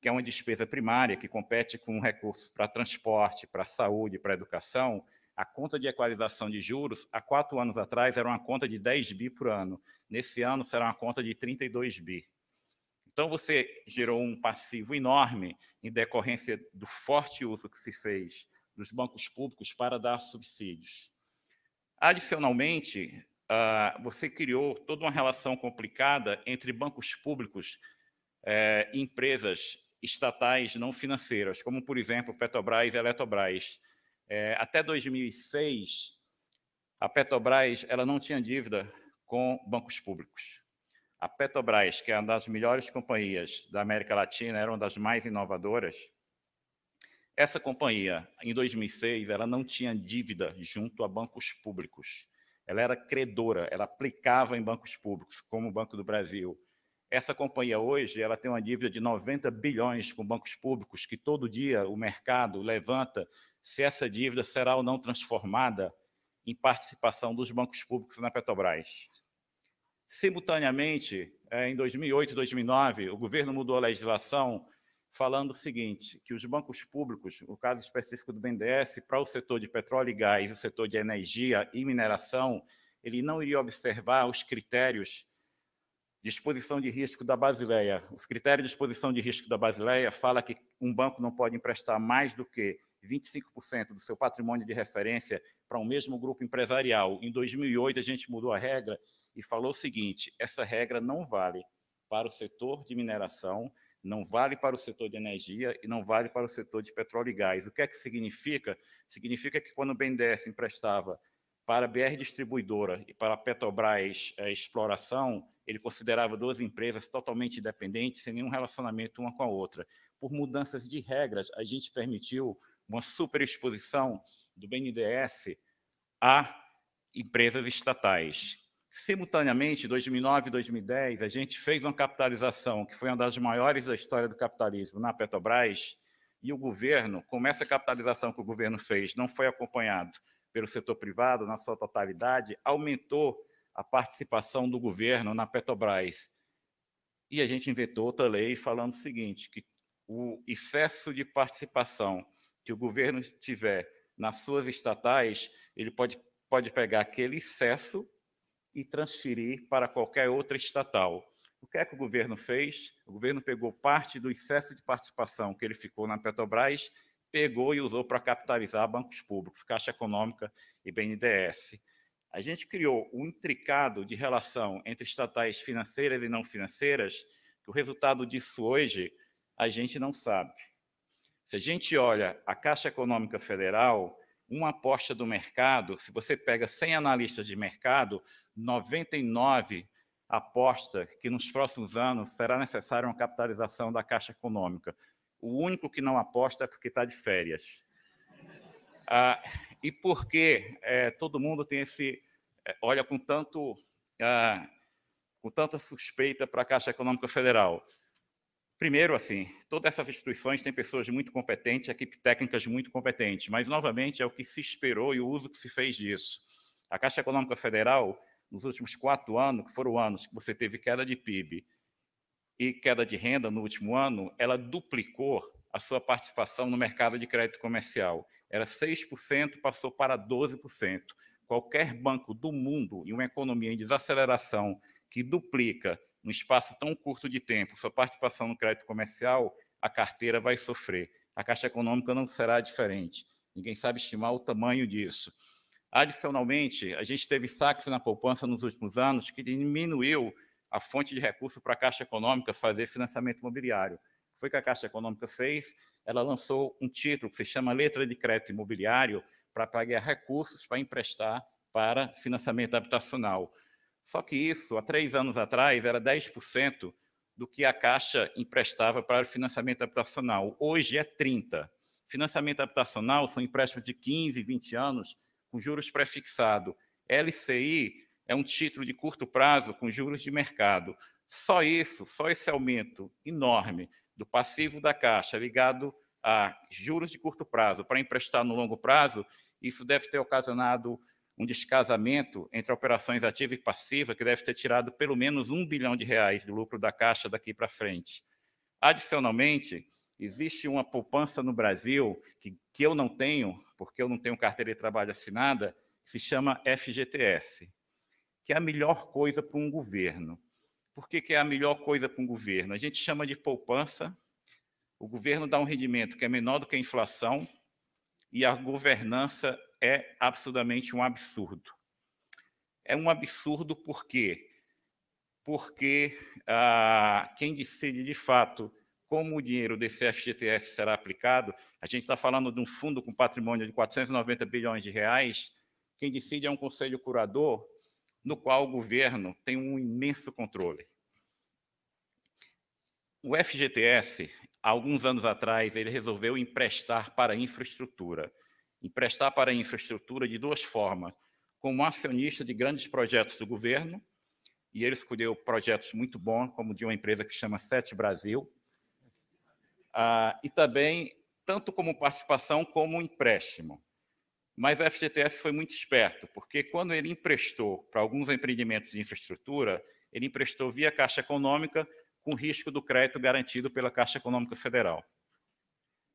que é uma despesa primária, que compete com recursos para transporte, para saúde, para educação, a conta de equalização de juros, há quatro anos atrás, era uma conta de 10 bi por ano. Nesse ano, será uma conta de 32 bi. Então, você gerou um passivo enorme em decorrência do forte uso que se fez dos bancos públicos para dar subsídios. Adicionalmente, uh, você criou toda uma relação complicada entre bancos públicos eh, e empresas estatais não financeiras, como, por exemplo, Petrobras e Eletrobras. Eh, até 2006, a Petrobras ela não tinha dívida com bancos públicos. A Petrobras, que é uma das melhores companhias da América Latina, era uma das mais inovadoras, essa companhia, em 2006, ela não tinha dívida junto a bancos públicos. Ela era credora, ela aplicava em bancos públicos, como o Banco do Brasil. Essa companhia hoje ela tem uma dívida de 90 bilhões com bancos públicos, que todo dia o mercado levanta se essa dívida será ou não transformada em participação dos bancos públicos na Petrobras. Simultaneamente, eh, em 2008 e 2009, o governo mudou a legislação falando o seguinte, que os bancos públicos, no caso específico do BNDES, para o setor de petróleo e gás, o setor de energia e mineração, ele não iria observar os critérios de exposição de risco da Basileia. Os critérios de exposição de risco da Basileia fala que um banco não pode emprestar mais do que 25% do seu patrimônio de referência para um mesmo grupo empresarial. Em 2008, a gente mudou a regra e falou o seguinte, essa regra não vale para o setor de mineração, não vale para o setor de energia e não vale para o setor de petróleo e gás. O que é que significa? Significa que quando o BNDES emprestava para a BR Distribuidora e para a Petrobras é, Exploração, ele considerava duas empresas totalmente independentes, sem nenhum relacionamento uma com a outra. Por mudanças de regras, a gente permitiu uma superexposição do BNDES a empresas estatais. Simultaneamente, em 2009 e 2010, a gente fez uma capitalização que foi uma das maiores da história do capitalismo na Petrobras, e o governo, como essa capitalização que o governo fez não foi acompanhado pelo setor privado na sua totalidade, aumentou a participação do governo na Petrobras. E a gente inventou outra lei falando o seguinte, que o excesso de participação que o governo tiver nas suas estatais, ele pode, pode pegar aquele excesso e transferir para qualquer outra estatal. O que é que o governo fez? O governo pegou parte do excesso de participação que ele ficou na Petrobras, pegou e usou para capitalizar bancos públicos, Caixa Econômica e BNDES. A gente criou um intricado de relação entre estatais financeiras e não financeiras, que o resultado disso hoje a gente não sabe. Se a gente olha a Caixa Econômica Federal, uma aposta do mercado, se você pega 100 analistas de mercado, 99 aposta que nos próximos anos será necessária uma capitalização da Caixa Econômica. O único que não aposta é porque está de férias. Ah, e por que é, todo mundo tem esse é, olha com tanto ah, com tanta suspeita para a Caixa Econômica Federal? Primeiro, assim, todas essas instituições têm pessoas muito competentes, equipe técnicas muito competentes, mas, novamente, é o que se esperou e o uso que se fez disso. A Caixa Econômica Federal, nos últimos quatro anos, que foram anos que você teve queda de PIB e queda de renda no último ano, ela duplicou a sua participação no mercado de crédito comercial. Era 6%, passou para 12%. Qualquer banco do mundo, em uma economia em desaceleração, que duplica num espaço tão curto de tempo, sua participação no crédito comercial, a carteira vai sofrer. A Caixa Econômica não será diferente. Ninguém sabe estimar o tamanho disso. Adicionalmente, a gente teve saques na poupança nos últimos anos que diminuiu a fonte de recurso para a Caixa Econômica fazer financiamento imobiliário. Foi que a Caixa Econômica fez? Ela lançou um título que se chama Letra de Crédito Imobiliário para pagar recursos para emprestar para financiamento habitacional. Só que isso, há três anos atrás, era 10% do que a Caixa emprestava para financiamento habitacional. Hoje é 30%. Financiamento habitacional são empréstimos de 15, 20 anos, com juros pré-fixados. LCI é um título de curto prazo com juros de mercado. Só isso, só esse aumento enorme do passivo da Caixa ligado a juros de curto prazo para emprestar no longo prazo, isso deve ter ocasionado um descasamento entre operações ativa e passiva que deve ter tirado pelo menos um bilhão de reais de lucro da Caixa daqui para frente. Adicionalmente, existe uma poupança no Brasil que, que eu não tenho, porque eu não tenho carteira de trabalho assinada, que se chama FGTS, que é a melhor coisa para um governo. Por que, que é a melhor coisa para um governo? A gente chama de poupança, o governo dá um rendimento que é menor do que a inflação e a governança é absolutamente um absurdo. É um absurdo por quê? Porque ah, quem decide, de fato, como o dinheiro desse FGTS será aplicado, a gente está falando de um fundo com patrimônio de 490 bilhões de reais, quem decide é um conselho curador, no qual o governo tem um imenso controle. O FGTS, alguns anos atrás, ele resolveu emprestar para infraestrutura emprestar para infraestrutura de duas formas, como acionista de grandes projetos do governo, e ele escolheu projetos muito bons, como de uma empresa que chama Sete Brasil, ah, e também tanto como participação como empréstimo. Mas o FGTS foi muito esperto, porque quando ele emprestou para alguns empreendimentos de infraestrutura, ele emprestou via Caixa Econômica com risco do crédito garantido pela Caixa Econômica Federal.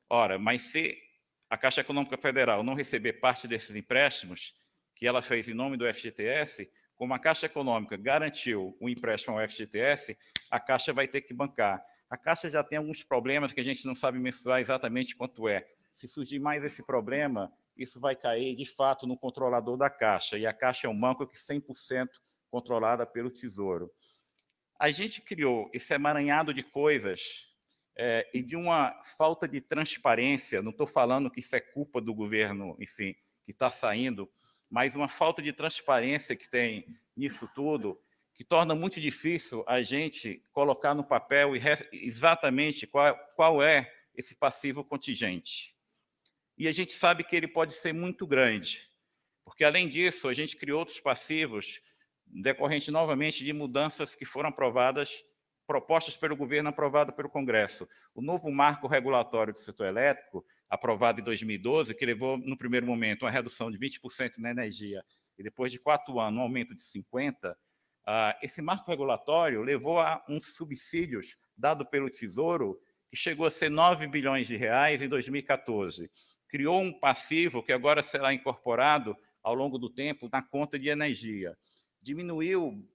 Ora, mas se a Caixa Econômica Federal não receber parte desses empréstimos, que ela fez em nome do FGTS, como a Caixa Econômica garantiu o empréstimo ao FGTS, a Caixa vai ter que bancar. A Caixa já tem alguns problemas que a gente não sabe mensurar exatamente quanto é. Se surgir mais esse problema, isso vai cair, de fato, no controlador da Caixa, e a Caixa é um banco que 100% controlada pelo Tesouro. A gente criou esse emaranhado de coisas é, e de uma falta de transparência, não estou falando que isso é culpa do governo, enfim, que está saindo, mas uma falta de transparência que tem nisso tudo, que torna muito difícil a gente colocar no papel exatamente qual, qual é esse passivo contingente. E a gente sabe que ele pode ser muito grande, porque, além disso, a gente criou outros passivos decorrente novamente de mudanças que foram aprovadas propostas pelo governo aprovada pelo Congresso. O novo marco regulatório do setor elétrico, aprovado em 2012, que levou, no primeiro momento, uma redução de 20% na energia e depois de quatro anos, um aumento de 50%, ah, esse marco regulatório levou a uns subsídios dado pelo Tesouro que chegou a ser 9 bilhões de reais em 2014. Criou um passivo que agora será incorporado ao longo do tempo na conta de energia. Diminuiu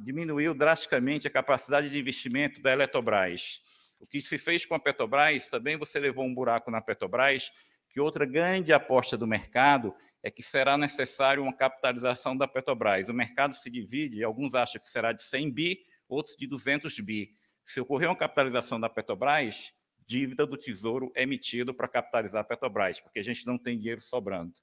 diminuiu drasticamente a capacidade de investimento da Eletrobras. O que se fez com a Petrobras, também você levou um buraco na Petrobras, que outra grande aposta do mercado é que será necessário uma capitalização da Petrobras. O mercado se divide, alguns acham que será de 100 bi, outros de 200 bi. Se ocorrer uma capitalização da Petrobras, dívida do Tesouro emitido para capitalizar a Petrobras, porque a gente não tem dinheiro sobrando.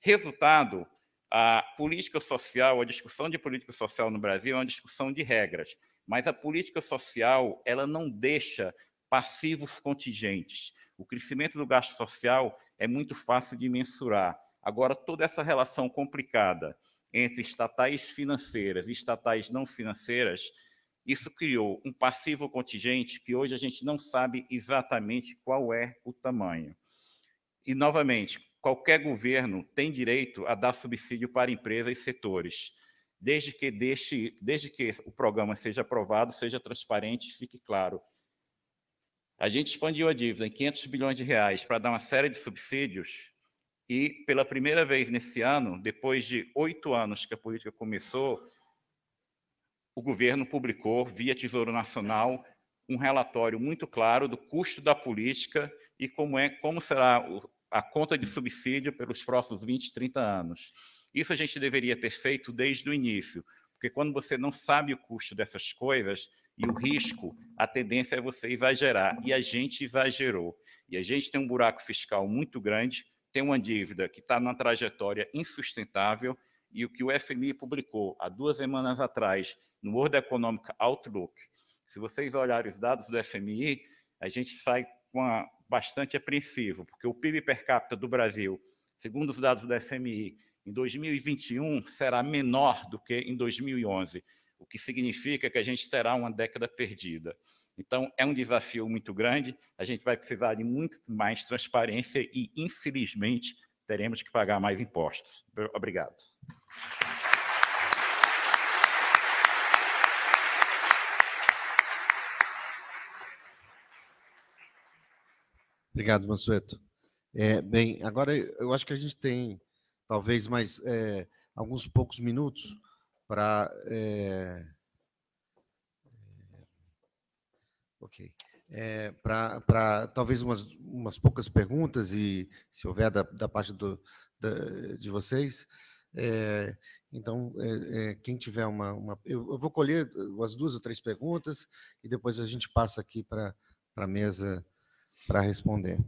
Resultado, a política social, a discussão de política social no Brasil é uma discussão de regras, mas a política social ela não deixa passivos contingentes. O crescimento do gasto social é muito fácil de mensurar. Agora, toda essa relação complicada entre estatais financeiras e estatais não financeiras, isso criou um passivo contingente que hoje a gente não sabe exatamente qual é o tamanho. E, novamente, qualquer governo tem direito a dar subsídio para empresas e setores, desde que, deixe, desde que o programa seja aprovado, seja transparente fique claro. A gente expandiu a dívida em 500 bilhões de reais para dar uma série de subsídios e, pela primeira vez nesse ano, depois de oito anos que a política começou, o governo publicou, via Tesouro Nacional, um relatório muito claro do custo da política e como, é, como será a conta de subsídio pelos próximos 20, 30 anos. Isso a gente deveria ter feito desde o início, porque quando você não sabe o custo dessas coisas e o risco, a tendência é você exagerar. E a gente exagerou. E a gente tem um buraco fiscal muito grande, tem uma dívida que está numa trajetória insustentável, e o que o FMI publicou há duas semanas atrás no World Economic Outlook, se vocês olharem os dados do FMI, a gente sai com bastante apreensivo, porque o PIB per capita do Brasil, segundo os dados do FMI, em 2021 será menor do que em 2011. o que significa que a gente terá uma década perdida. Então, é um desafio muito grande, a gente vai precisar de muito mais transparência e, infelizmente, teremos que pagar mais impostos. Obrigado. Obrigado, Mansueto. É, bem, agora eu acho que a gente tem talvez mais é, alguns poucos minutos para. É, é ok. É, para talvez umas, umas poucas perguntas, e se houver da, da parte do, da, de vocês. É, então, é, quem tiver uma. uma eu, eu, vou colher umas duas ou três perguntas e depois a gente passa aqui para a mesa para responder.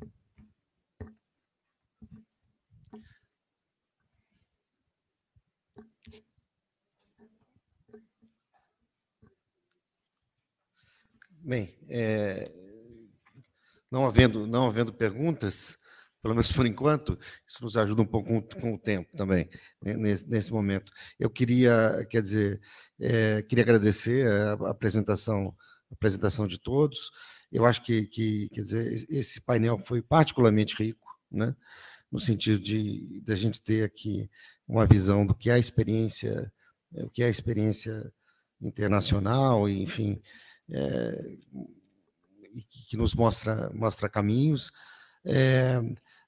Bem, é, não, havendo, não havendo perguntas, pelo menos por enquanto, isso nos ajuda um pouco com, o tempo também, né, nesse, nesse, momento. Eu queria, quer dizer, é, queria agradecer a, a apresentação, a apresentação de todos, eu acho que, que, quer dizer, esse painel foi particularmente rico, né? no sentido de, de a gente ter aqui uma visão do que é a experiência, o que é a experiência internacional, enfim, é, que nos mostra, mostra caminhos. É,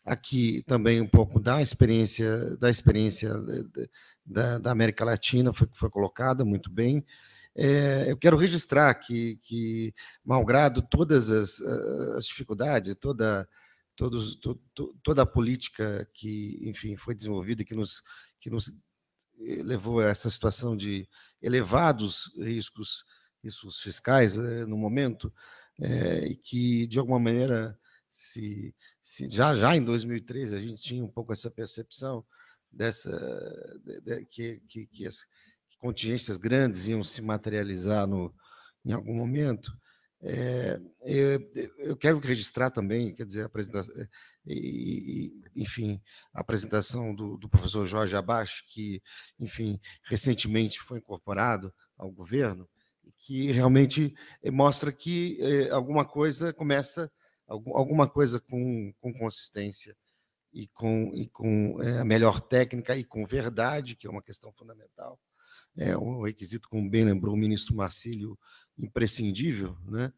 aqui também um pouco da experiência da experiência da, da América Latina foi, foi colocada muito bem. É, eu quero registrar que, que malgrado todas as, as dificuldades, toda, todos, to, to, toda a política que, enfim, foi desenvolvida que nos, que nos eh, levou a essa situação de elevados riscos, riscos fiscais é, no momento, é, e que, de alguma maneira, se, se já, já em 2013 a gente tinha um pouco essa percepção dessa de, de, que, que, que, as, contingências grandes iam se materializar no, em algum momento. É, eu, eu, quero registrar também, quer dizer, a apresentação, e, enfim, a apresentação do, do, professor Jorge Abaixo, que, enfim, recentemente foi incorporado ao governo, que realmente mostra que é, alguma coisa começa, alguma coisa com, com consistência e com, e com é, a melhor técnica e com verdade, que é uma questão fundamental, é um requisito, como bem lembrou o ministro Marcílio, imprescindível, né?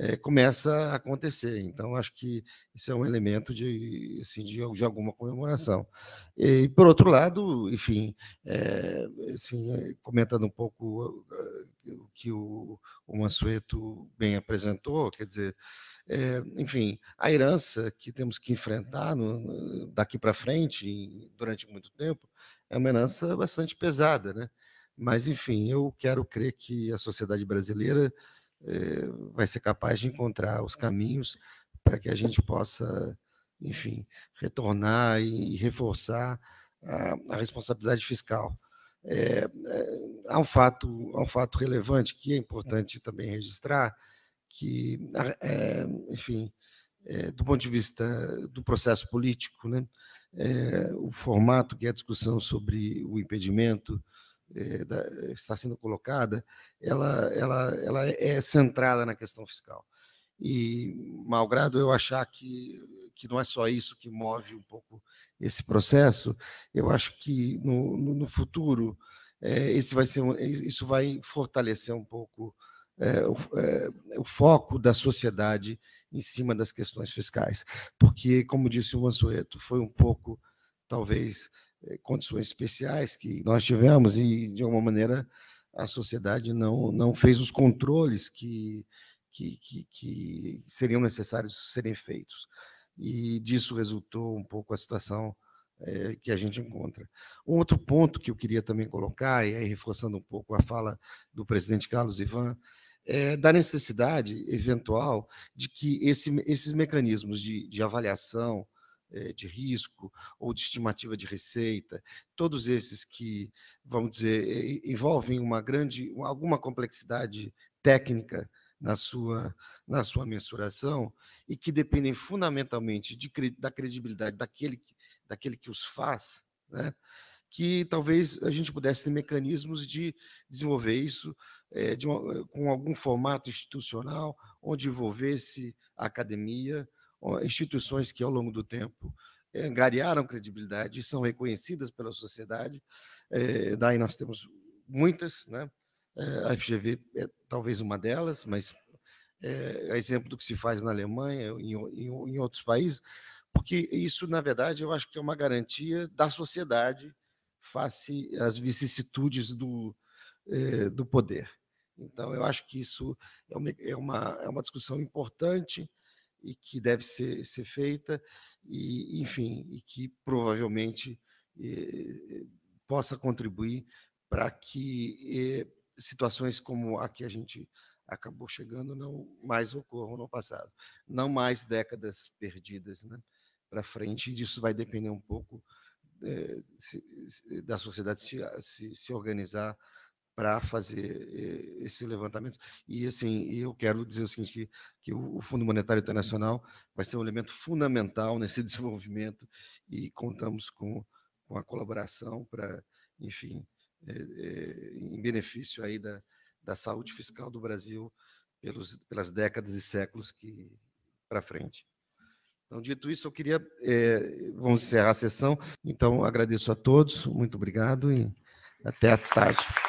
É, começa a acontecer. Então, acho que isso é um elemento de, assim, de, de alguma comemoração. E, por outro lado, enfim, é, assim, é, comentando um pouco o que o, o Mansueto bem apresentou, quer dizer, é, enfim, a herança que temos que enfrentar no, daqui para frente, durante muito tempo, é uma herança bastante pesada, né? Mas, enfim, eu quero crer que a sociedade brasileira eh, vai ser capaz de encontrar os caminhos para que a gente possa, enfim, retornar e reforçar a, a responsabilidade fiscal. É, é, há, um fato, há um fato relevante que é importante também registrar, que, é, enfim, do ponto de vista do processo político, né, o formato que é a discussão sobre o impedimento é, da, está sendo colocada, ela, ela, ela é centrada na questão fiscal. E, malgrado eu achar que, que não é só isso que move um pouco esse processo, eu acho que no, no, no futuro é, esse vai ser, isso vai fortalecer um pouco é, o, é, o, foco da sociedade em cima das questões fiscais. Porque, como disse o Mansueto, foi um pouco, talvez, eh, condições especiais que nós tivemos e, de alguma maneira, a sociedade não, não fez os controles que, que, que, que seriam necessários serem feitos. E disso resultou um pouco a situação é, que a gente encontra. Um outro ponto que eu queria também colocar, e aí reforçando um pouco a fala do presidente Carlos Ivan, é da necessidade eventual de que esse, esses mecanismos de, de avaliação, eh, de risco ou de estimativa de receita, todos esses que, vamos dizer, envolvem uma grande, alguma complexidade técnica na sua, na sua mensuração e que dependem fundamentalmente de, da credibilidade daquele que, daquele que os faz, né? que talvez a gente pudesse ter mecanismos de desenvolver isso é, de uma, com algum formato institucional, onde envolvesse a academia, instituições que, ao longo do tempo, é, garearam credibilidade e são reconhecidas pela sociedade. É, daí nós temos muitas, né? a FGV é talvez uma delas, mas é, exemplo do que se faz na Alemanha, em, em, em outros países, porque isso, na verdade, eu acho que é uma garantia da sociedade face às vicissitudes do, eh, do poder. Então, eu acho que isso é uma, é uma, é uma discussão importante e que deve ser, ser feita, e, enfim, e que provavelmente eh, possa contribuir para que eh, situações como a que a gente acabou chegando não mais ocorram no passado. Não mais décadas perdidas né, para frente, e disso vai depender um pouco é, se, se, da sociedade se, se organizar para fazer eh, esse levantamento. E assim, eu quero dizer o seguinte, que, que o Fundo Monetário Internacional vai ser um elemento fundamental nesse desenvolvimento e contamos com, com a colaboração para, enfim, é, é, em benefício aí da, da saúde fiscal do Brasil pelos, pelas décadas e séculos que para frente. Então, dito isso, eu queria. É, vamos encerrar a sessão. Então, agradeço a todos, muito obrigado e até a tarde.